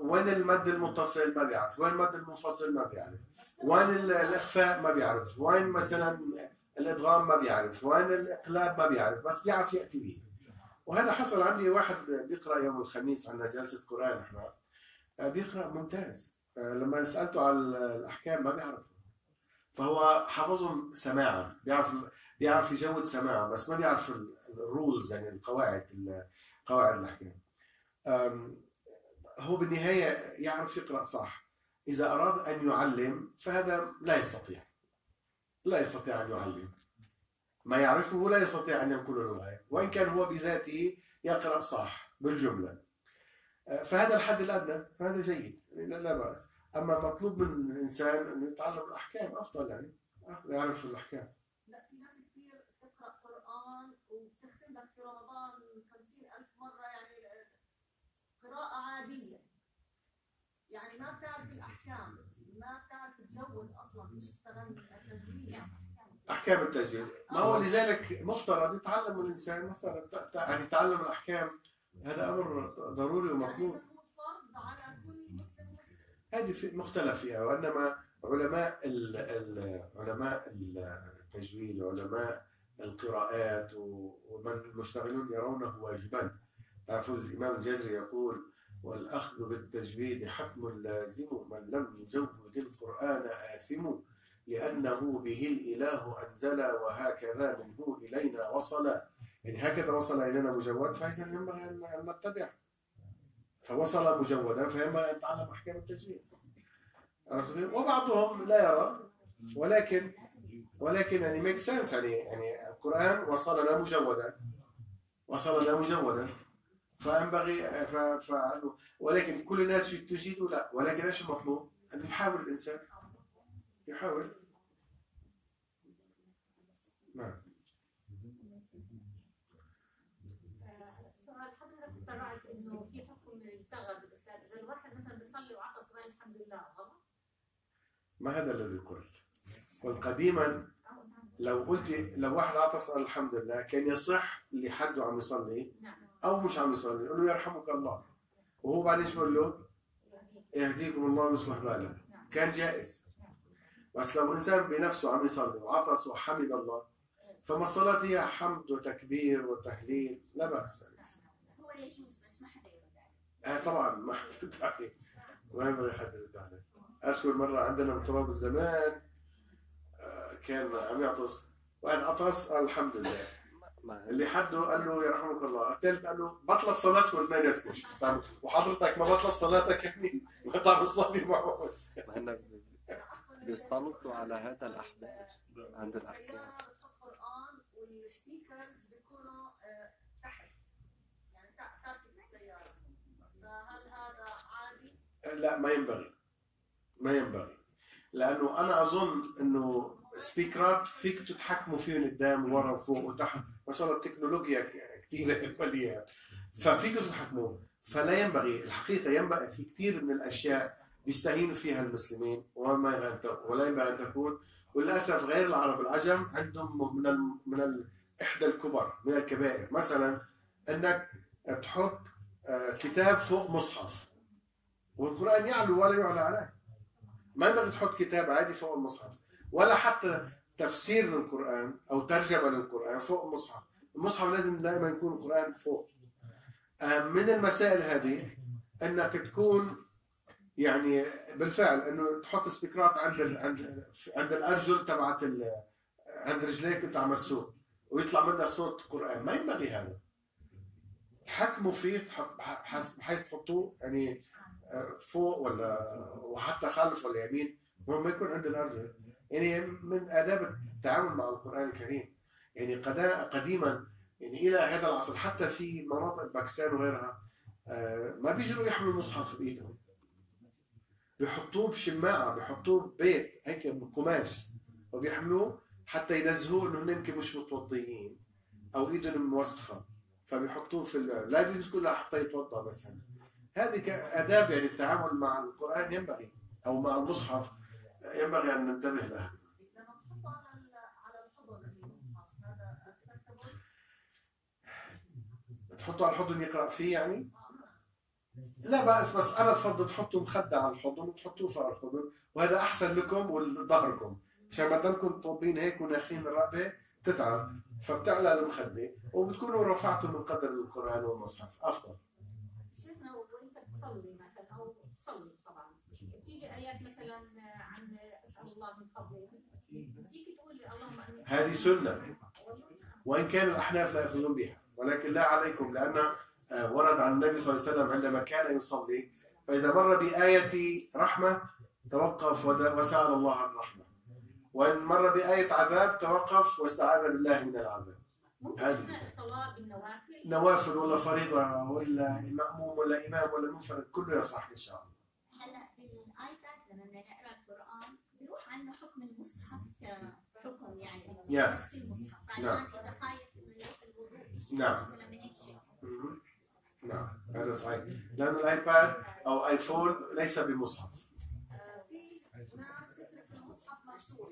وين المد المتصل؟ ما بيعرف. وين المد المنفصل؟ ما بيعرف. وين ال- الإخفاء؟ ما بيعرف. وين مثلا الإدغام ما بيعرف وين الإقلاب ما بيعرف بس بيعرف يأتي به وهذا حصل عندي واحد بيقرأ يوم الخميس عندنا جلسة قرآن إحنا. آه، بيقرأ ممتاز. آه، لما سألته على الأحكام ما بيعرف. فهو حافظهم سماعا بيعرف بيعرف يجود سماعا بس ما بيعرف الرولز يعني القواعد ال- قواعد الأحكام. أم، هو بالنهاية يعرف يقرأ صح. إذا أراد أن يعلم فهذا لا يستطيع. لا يستطيع أن يعلم. ما يعرفه لا يستطيع أن ينقله للغاية وإن كان هو بذاته يقرأ صح بالجملة. أه، فهذا الحد الأدنى فهذا جيد يعني لا, بأس. أما مطلوب من الإنسان أن يتعلم الأحكام أفضل يعني. أه، يعرف الأحكام. في ناس كثير قرآن وبتختم في رمضان 50000 مرة يعني قراءة عادية. يعني ما بتعرف الأحكام. ما بتعرف أصلا مش التجويد أحكام التجويد. ما هو لذلك مفترض يتعلم الإنسان مفترض يعني يتعلم الأحكام. هذا أمر ضروري يعني ومطلوب. هذه مختلف فيها وإنما علماء ال ال علماء التجويد وعلماء القراءات ومن المشتغلون يرونه واجبا. تعرفون الإمام الجزري يقول والأخذ بالتجويد حتم لازم من لم يجود القرآن آثم لأنه به الإله انزل وهكذا منه إلينا وصل يعني هكذا وصل إلينا مجود فإذا ينبغي أن نتبعه فوصل مجودا فينبغي أن نتعلم أحكام التجويد؟ وبعضهم لا يرى ولكن ولكن يعني ميك سنس يعني يعني القرآن وصل لنا مجودا. وصل لنا مجودا. فينبغي. ولكن كل الناس تجيد لا ولكن إيش المطلوب؟ أن يحاول الإنسان. يحاول. نعم. سؤال حضرتك إنه في حكم التغى بالاسلام إذا الواحد مثلا بيصلي وعطس قال الحمد لله غلط؟ ما هذا الذي قلت. قلت قديما لو قلت لو واحد عطس قال الحمد لله كان يصح حده عم يصلي. نعم. أو مش عم يصلي يقول له يرحمك الله. وهو بعدين شو بقول له؟ يهديكم الله ويصلح بالك كان جائز. بس لو إنسان بنفسه عم يصلي وعطس وحمد الله فما الصلاة هي حمد وتكبير وتهليل؟ لا بأس. هو يجوز بس ما حدا يرد عليه. آه طبعا ما حد يرد عليه. ما ينبغي حد يرد عليه. أذكر مرة عندنا بتراب الزمان آه، كان عم يعطس. واحد عطس قال الحمد لله. اللي حده قال له يرحمك الله الثالث قال له بطلت صلاتكم اثنيناتكم طيب وحضرتك ما بطلت صلاتك يعني؟ ما تعرف تصلي معه ما هن بيستنطوا على هذا الأحباب عند بيكونوا آه، تحت. يعني؟ لا ما ينبغي. ما ينبغي. لأنه أنا أظن إنه سبيكرات فيك تتحكموا فيهم قدام ورا وفوق وتحت ما شاء الله التكنولوجيا كثيره مليئه ففيك تتحكموا. فلا ينبغي الحقيقة ينبغي في كثير من الأشياء بيستهينوا فيها المسلمين وما ولا ينبغي أن تكون. وللأسف غير العرب العجم عندهم من ال من ال إحدى الكبر من الكبائر. مثلا إنك تحط آه، كتاب فوق مصحف. والقرآن يعلو ولا يعلى عليه. ما ينبغي تحط كتاب عادي فوق المصحف. ولا حتى تفسير للقرآن أو ترجمة للقرآن فوق المصحف. المصحف لازم دائما يكون القرآن فوق. آه، من المسائل هذه أنك تكون يعني بالفعل إنه تحط سبيكرات عند ال عند عند الأرجل تبعت عند رجليك وانت عم تسوق ويطلع منها صوت قرآن. ما ينبغي هذا. تحكموا فيه بحيث تحطوه يعني آه، فوق ولا وحتى خلف ولا يمين. المهم ما يكون عند الأرجل. يعني من آداب التعامل مع القرآن الكريم. يعني قديما يعني إلى هذا العصر حتى في مناطق باكستان وغيرها آه، ما بيجروا يحملوا المصحف بايدهم بيحطوه بشماعة بيحطوه ببيت هيك بقماش وبيحملوه حتى ينزهوه إنه يمكن مش متوضيين أو إيدهم موسخة. فبيحطوه في لا يجوز كلها حتى يتوضا مثلا. هذه كأداب يعني التعامل مع القرآن ينبغي أو مع المصحف. ينبغي أن ننتبه لها. لما بتحطوا على ال- على الحضن المصحف هذا acceptable؟ تحطه على الحضن يقرأ فيه يعني؟ لا بأس بس أنا بفضل تحطوا مخدة على الحضن وتحطوه فوق الحضن وهذا أحسن لكم ولظهركم. عشان ما تضلكم طوبين هيك وناخين الرقبه تتعب فبتعلى المخدة وبتكونوا رفعتوا من قدر القرآن والمصحف. أفضل. شيخنا وإنت بتصلي مثلا أو تصلي طبعا. بتيجي آيات مثلا عن أسأل الله من فضله. فيك تقول اللهم إني هذه سنة. وإن كان الأحناف لا ياخذون بها ولكن لا عليكم لأن آه، ورد عن النبي صلى الله عليه وسلم عندما كان يصلي فإذا مر بآية رحمة توقف وسأل الله الرحمة. وإن مر بآية عذاب توقف واستعاذ بالله من العذاب. ممكن هذه. الصلاة بالنوافل؟ نوافل ولا فريضة ولا ماموم ولا إمام ولا منفرد كله يصح إن شاء الله هلا بالايباد لما بدنا نقرا القران بيروح عنا حكم المصحف كحكم يعني انه Yeah. المصحف. عشان نعم. إذا خايف إنه يروح الوضوء نعم. ولا من هيك شيء مهم. نعم. هذا صحيح. لأن الآيباد أو آيفون ليس بمصحف. في ناس تترك المصحف مفتوح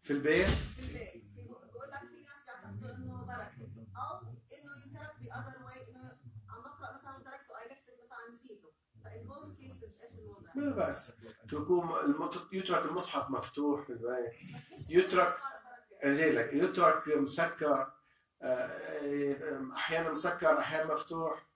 في البيت. في البيت بقول لك في ناس بيعتقدوا إنه بركة. أو انه ينترك by the way انه عم بقرا مثلا تركته اي لفت مثلا نسيته ف in both cases إيش الوضع؟ لا بأس. تكون يترك المصحف مفتوح في يترك- بركة. أجي لك؟ يترك مسكر آه، أحيانا مسكر أحيانا مفتوح.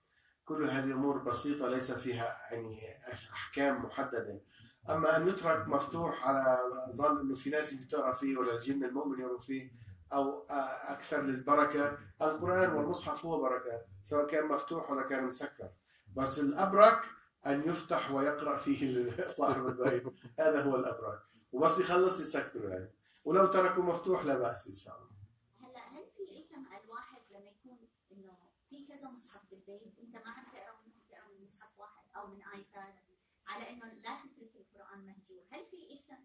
كل هذه أمور بسيطة ليس فيها يعني أحكام محددة. أما أن يترك مفتوح على ظن أنه في ناس بتقرأ فيه ولا الجن المؤمن يقرأ فيه أو آه، أكثر للبركة القرآن والمصحف هو بركة سواء كان مفتوح ولا كان مسكر. بس الأبرك أن يفتح ويقرأ فيه صاحب البيت. هذا هو الأبرك وبس يخلص يسكره يعني. ولو تركه مفتوح لا بأس إن شاء الله. هلا هل في اثم على الواحد لما يكون إنه في كذا مصحف بالبيت؟ أنت ما عم تقرأ من تقرأ من مصحف واحد أو من آيباد على إنه لا تترك القرآن مهجور. هل في اثم؟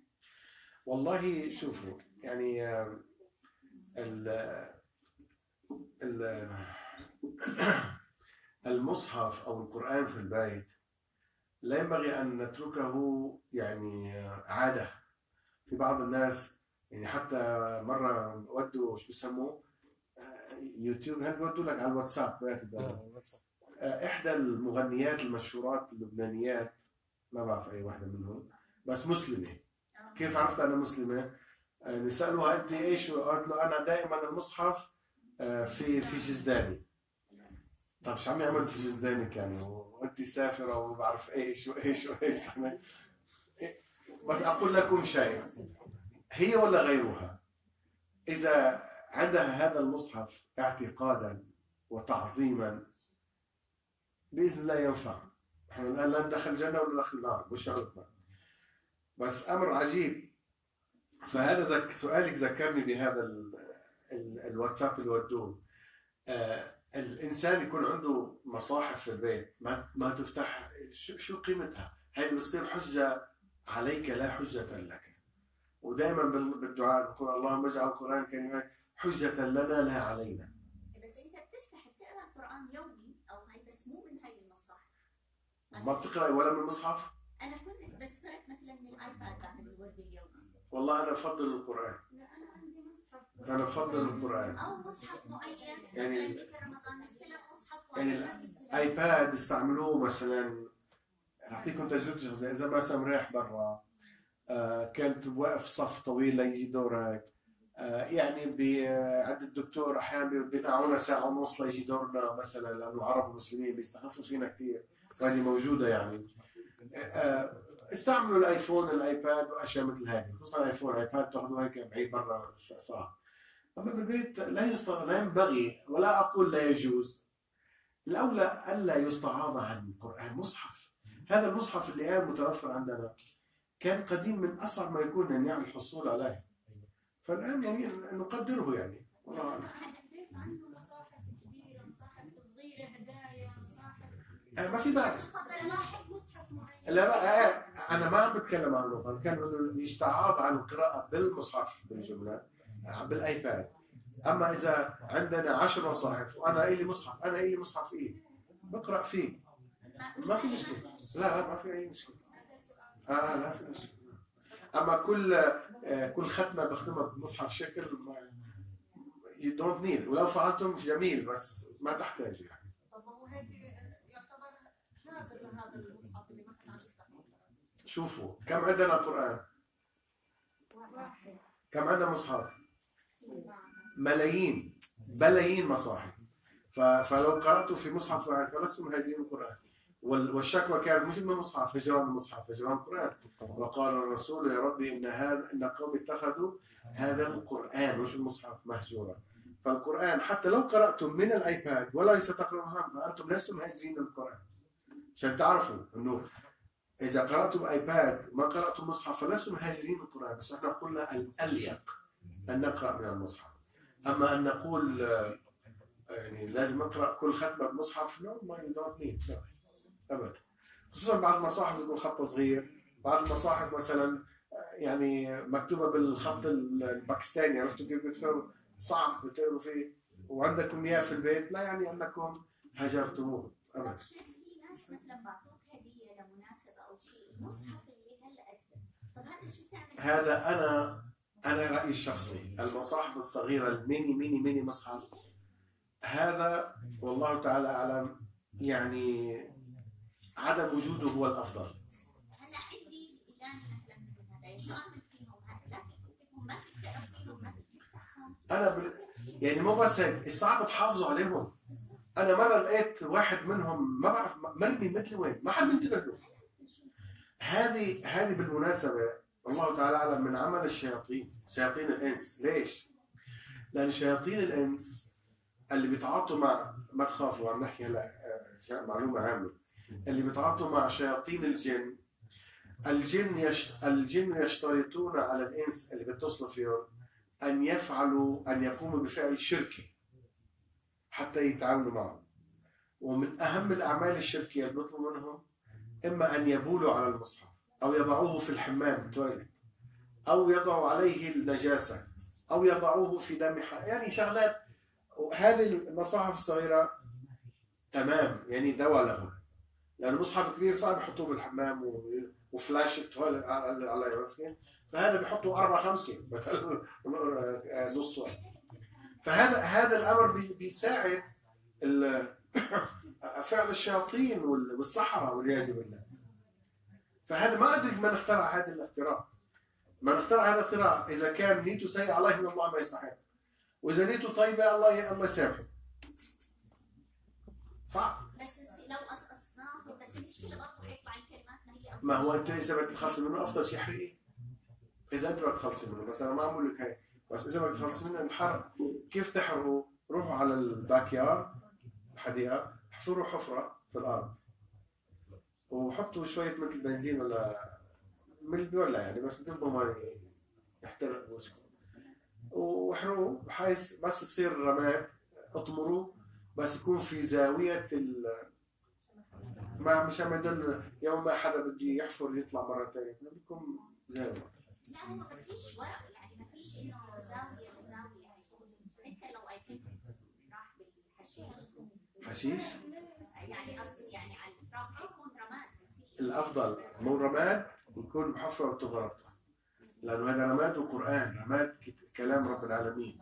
والله شوفوا يعني ال ال المصحف أو القرآن في البيت لا ينبغي أن نتركه يعني عادة في بعض الناس يعني حتى مرة ودوا شو بيسموه يوتيوب هل ودوا لك على الواتساب بيعتبر. آه، إحدى المغنيات المشهورات اللبنانيات ما بعرف أي واحدة منهم بس مسلمة كيف عرفت أنا مسلمة؟ آه، سالوها أنت إيش؟ قالت له أنا دائما المصحف آه، في في جزداني طب شو عم يعمل في جزدانك يعني وانت سافرة وما بعرف إيش وإيش وإيش. بس أقول لكم شيء. هي ولا غيرها؟ إذا عندها هذا المصحف اعتقادا وتعظيما بإذن الله ينفع. إحنا الآن لا ندخل الجنة ولا ندخل النار مش شغلتنا بس أمر عجيب. فهذا ذك... سؤالك ذكرني بهذا ال... ال... الواتساب اللي ودوه. آه الإنسان يكون عنده مصاحف في البيت ما ما تفتح شو, شو قيمتها؟ هي بتصير حجة عليك لا حجة لك. ودائما بال- بالدعاء بقول اللهم اجعل القرآن كلمات حجة لنا لا علينا. بس انت بتفتح بتقرا قرآن يومي أو هي بس مو من هاي المصاحف. ما بتقرأي ولا من المصحف؟ أنا كنت بس صرت مثلا من الآيباد بعمل الورد اليومي. والله أنا بفضل القرآن. أنا بفضل القرآن. أو مصحف معين يعني- مثلا رمضان استلم مصحف يعني ما بيستلم. ايباد استعملوه مثلا. أعطيكم تجربة شخصية. إذا مثلا رايح برا آه، كنت واقف صف طويل ليجي دورك آه، يعني ب- عند الدكتور أحيانا بي- بينقعونا ساعة ونص ليجي دورنا مثلا لأنه عرب ومسلمين بيستخفوا فينا كثير وهذه موجودة يعني. آه، استعملوا ال iPhone ال iPad وأشياء مثل هذه خصوصا ال iPhone ال iPad تاخذوه هيك بعيد برا صار أما بالبيت لا يستطيع لا ينبغي ولا أقول لا يجوز. الأولى ألا يستعاض عن القرآن مصحف. هذا المصحف اللي الان متوفر عندنا كان قديم من أصعب ما يكون أن يعمل الحصول عليه. فالآن يعني نقدره يعني. والله اعلم آه، ما في بأس لا أنا ما عم بتكلم عن النقطه أنا كان إنه يستعاض عن القراءة بالمصحف بالجملة بالآيباد. أما إذا عندنا عشر مصاحف وأنا إلي مصحف أنا إلي مصحف إلي بقرأ فيه. ما في مشكلة. لا لا ما في أي مشكلة. آه لا في مشكلة. أما كل آه، كل ختمة بختمها بمصحف شكل you don't need ولو فعلتم جميل بس ما تحتاج يعني طب ما هو هيك يعتبر حاجة لهذا المصحف اللي ما كان عم يفتح شوفوا كم عندنا قرآن؟ واحد كم عندنا مصحف؟ ملايين بلايين مصاحف. فلو قرأتوا في مصحف واحد فلستم هاجرين القرآن. وال- والشكوى كانت مش من المصحف هجران المصحف هجران القرآن وقال الرسول يا ربي إن هذا إن قوم اتخذوا هذا القرآن مش المصحف مهجورا. فالقرآن حتى لو قرأتم من الآيباد وليس تقرأون فأنتم لستم هاجرين القرآن. عشان تعرفوا إنه إذا قرأتم iPad ما قرأتم مصحف فلستم هاجرين القرآن. بس إحنا قلنا الأليق أن نقرأ من المصحف. أما أن نقول آه، يعني لازم أقرأ كل ختمة بمصحف لا ما don't need لا أبدا. خصوصا بعض المصاحف بيكون خط صغير. بعض المصاحف مثلا آه، يعني مكتوبة بالخط الباكستاني عرفتوا كيف بيكتبوا صعب بتقروا فيه. وعندكم إياه في البيت لا يعني أنكم هجرتموه. أبدا. في ناس مثلا بعطوك هديه لمناسبه أو شيء المصحف اللي هلا قدم طب هذا أنا أنا رأيي الشخصي. المصاحف الصغيرة ال mini mini mini مصحف. هذا والله تعالى أعلم يعني عدم وجوده هو الأفضل. هلا عندي هذا. شو أعمل فيهم ما أنا بال... يعني مو بس هيك صعب تحافظوا عليهم. أنا مرة لقيت واحد منهم ما بعرف مرمي مثل وين ما حد منتبه له. هذه هذه بالمناسبة الله تعالى أعلم من عمل الشياطين شياطين الإنس. ليش؟ لأن شياطين الإنس اللي بيتعاطوا مع ما تخافوا عم نحكي هلا آه، معلومة عامة. اللي بيتعاطوا مع شياطين الجن الجن يش... الجن يشترطون على الإنس اللي بيتصلوا فيهم أن يفعلوا أن يقوموا بفعل شركي حتى يتعاملوا معه ومن أهم الأعمال الشركية اللي بيطلبوا منهم إما أن يبولوا على المصحف أو يضعوه في الحمام التواليت أو يضعوا عليه النجاسة أو يضعوه في دم يعني شغلات هذه المصاحف الصغيرة تمام يعني دواء لهم لأن المصحف الكبير صعب يحطوه بالحمام وفلاش على على راسك فهذا بيحطوا أربعة خمسة نص واحد. فهذا هذا الأمر بي- بيساعد فعل الشياطين وال- والسحرة والعياذ بالله. فهذا ما أدرك من اخترع هذا الاختراع. من اخترع هذا الاختراع؟ إذا كان نيته سيئة عليه من الله ما يستحق. وإذا نيته طيبة الله الله يسامحه صح؟ بس لو قصقصناه بس المشكلة برضه حيطلع الكلمات ما هي ما هو أنت إذا بدك تخلصي منه أفضل شيء احرقيه إذا أنت بدك تخلصي منه بس أنا ما عم لك هيك. بس إذا بدك تخلصي منه الحرق كيف تحرقوا؟ روحوا على الباك يارد الحديقة. حفروا حفرة في الأرض. وحطوا شوية مثل بنزين ولا من بيولع يعني بس ما يحترق وجهكم واحرقوا بحيث بس يصير رماد اطمروه بس يكون في زاوية ال ما مش عم يدل يوم ما حدا بده يحفر يطلع مرة ثانية بيكون زاوية. لا هو ما فيش ورق يعني ما فيش إنه زاوية لزاويه انت لو اكلت راح بالحشيش. حشيش يعني قصدي يعني على رماد. الأفضل مو رماد يكون بحفره وتغرب لأنه هذا رماد وقرآن رماد كلام رب العالمين.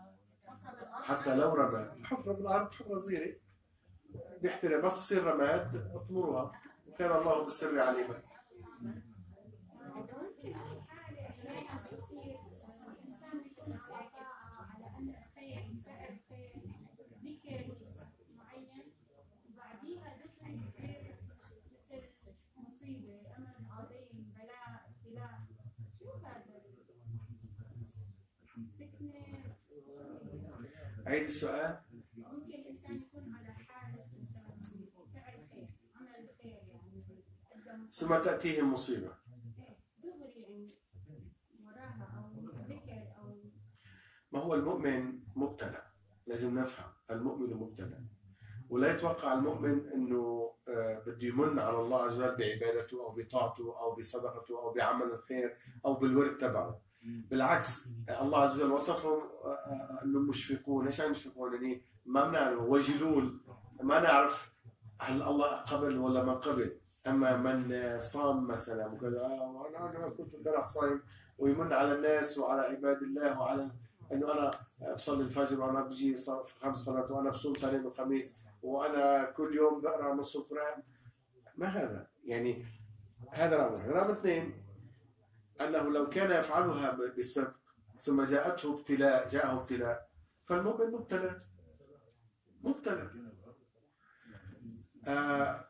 حتى لو رماد. حفره بالارض حفره صغيره بيحترق بس يصير رماد اطمروها وكان الله بالسر عليما عيد السؤال ممكن الإنسان يكون على حالة فعل خير عمل خير يعني ثم تأتيه المصيبه ما هو المؤمن مبتلى؟ لازم نفهم. المؤمن مبتلى. ولا يتوقع المؤمن إنه آه، بده يمن على الله عز وجل بعبادته أو بطاعته أو بصدقته أو بعمل الخير أو بالورد تبعه. بالعكس الله عز وجل وصفهم آه، أنهم مشفقون. إيش يعني مشفقون؟ يعني ما بنعرف وجلون. ما نعرف هل الله قبل ولا ما قبل. أما من صام مثلا وقال آه وأنا أنا كنت امبارح صايم ويمن على الناس وعلى عباد الله وعلى إنه أنا بصلي الفجر وأنا بجي خمس صلاه وأنا بصوم اثنين وخميس وأنا كل يوم بقرأ نص القران ما هذا؟ يعني هذا رقم واحد، رقم اثنين أنه لو كان يفعلها ب- بصدق ثم جاءته ابتلاء جاءه ابتلاء فالمؤمن مبتلى. مبتلى. آه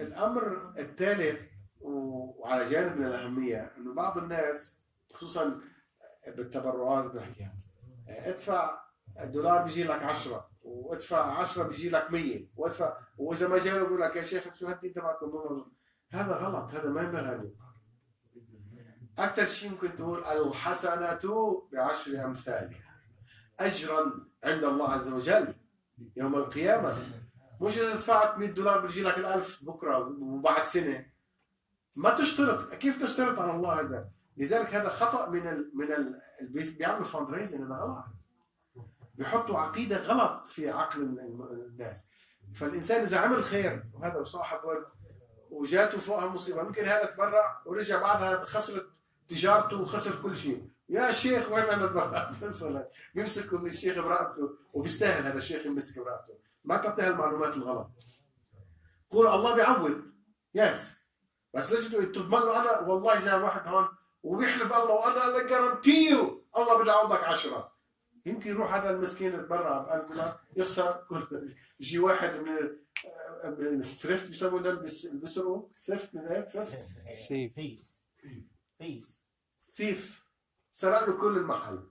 الأمر الثالث وعلى جانب من الأهمية إنه بعض الناس خصوصا بالتبرعات ادفع الدولار بيجي لك 10 وادفع 10 بيجي لك 100 وادفع وإذا ما جاء بيقول لك يا شيخ شو هالدين تبعكم؟ هذا غلط هذا ما ينبغي أن يقال. أكثر شيء ممكن تقول الحسنة بعشر أمثالها. اجرا عند الله عز وجل يوم القيامة. مش إذا دفعت 100 دولار بيجي لك ال1000 بكرة وبعد سنة. ما تشترط. كيف تشترط على الله هذا لذلك هذا خطأ من ال من ال اللي بيعملوا fundraising هذا غلط بيحطوا عقيدة غلط في عقل ال- ال- الناس. فالإنسان إذا عمل خير وهذا ورد وجاته فوقها مصيبة. ممكن هذا تبرع ورجع بعدها خسرت تجارته وخسر كل شيء. يا شيخ وين أنا مثلا بيمسكوا من الشيخ برقبته وبيستاهل هذا الشيخ يمسك برقبته ما تعطيها المعلومات الغلط. قول الله بيعوض. يس بس ليش تضمن له أنا والله جاء واحد هون وبيحلف الله وأنا جارنتيو الله بده يعوضك عشرة. يمكن يروح هذا المسكين يتبرع بقلب الله يخسر كل يجي واحد من من الثريفت بيسموه ده بيسرقوا ثريفت من هيك ثريفت سيف Peace. Peace. ثيف سرق له كل المحل.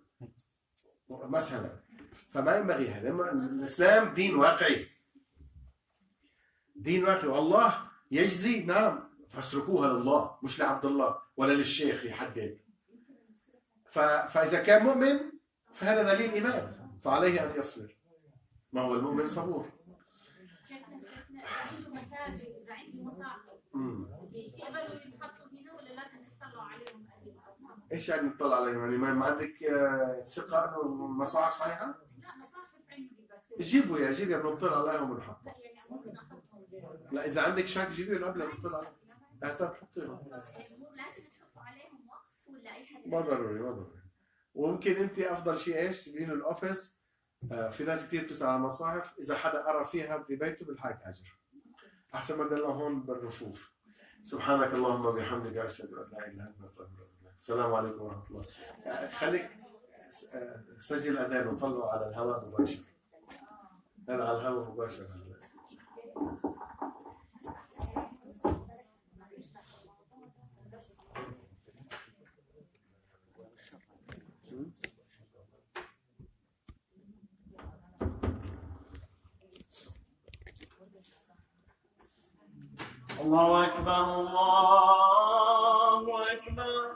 مثلا. فما ينبغي هذا. الإسلام دين واقعي. دين واقعي. والله يجزي. نعم. فاسرقوها لله. مش لعبد الله ولا للشيخ يحدد. ف... فإذا كان مؤمن فهذا دليل إيمان. فعليه أن يصبر. ما هو المؤمن صبور. شيخنا شيخنا اذا عنده مساجد إذا عندي مصاحف مم. بيقبلوا يتحطوا هنا ولا لازم تطلعوا عليهم قديم إيش يعني نطلع عليهم؟ يعني ما عندك آه، ثقة إنه مصاحف صحيحة؟ لا مصاحف عندي بس. جيبوا يا جيبوا بنطلع عليهم ونحط لا يعني ممكن احطهم لا إذا عندك شك جيبي له قبل ما نطلع آه طب حطيهم لازم تحطوا عليهم وقف ولا أي حدا ما ضروري ما ضروري. وممكن أنت أفضل شيء إيش؟ تجيبين الأوفيس. آه في ناس كثير بتسأل على المصاحف إذا حدا قرأ فيها ببيته بالحاج أجر. أحسن ما تدلها هون بالرفوف. سبحانك اللهم وبحمدك أشهد أن لا إله إلا أنت أستغفرك. السلام عليكم ورحمة الله خليك سجل اذان وطلعوا على الهواء مباشر لا على الهواء مباشر الله أكبر الله أكبر.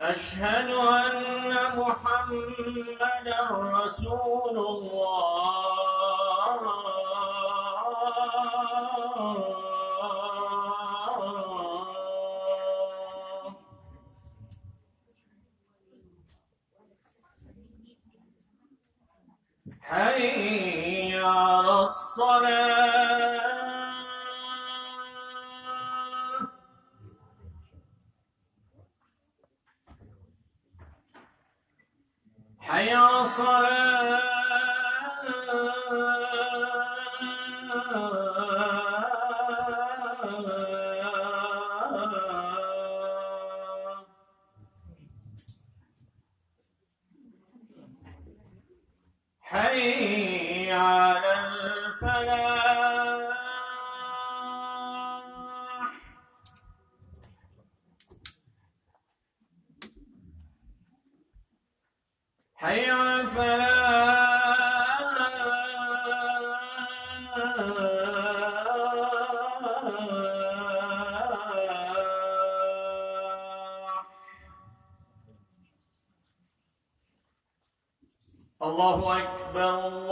أشهد أن محمدا رسول الله. حي على الصلاة. حي على الصلاة حي على الفلاح. الله أكبر.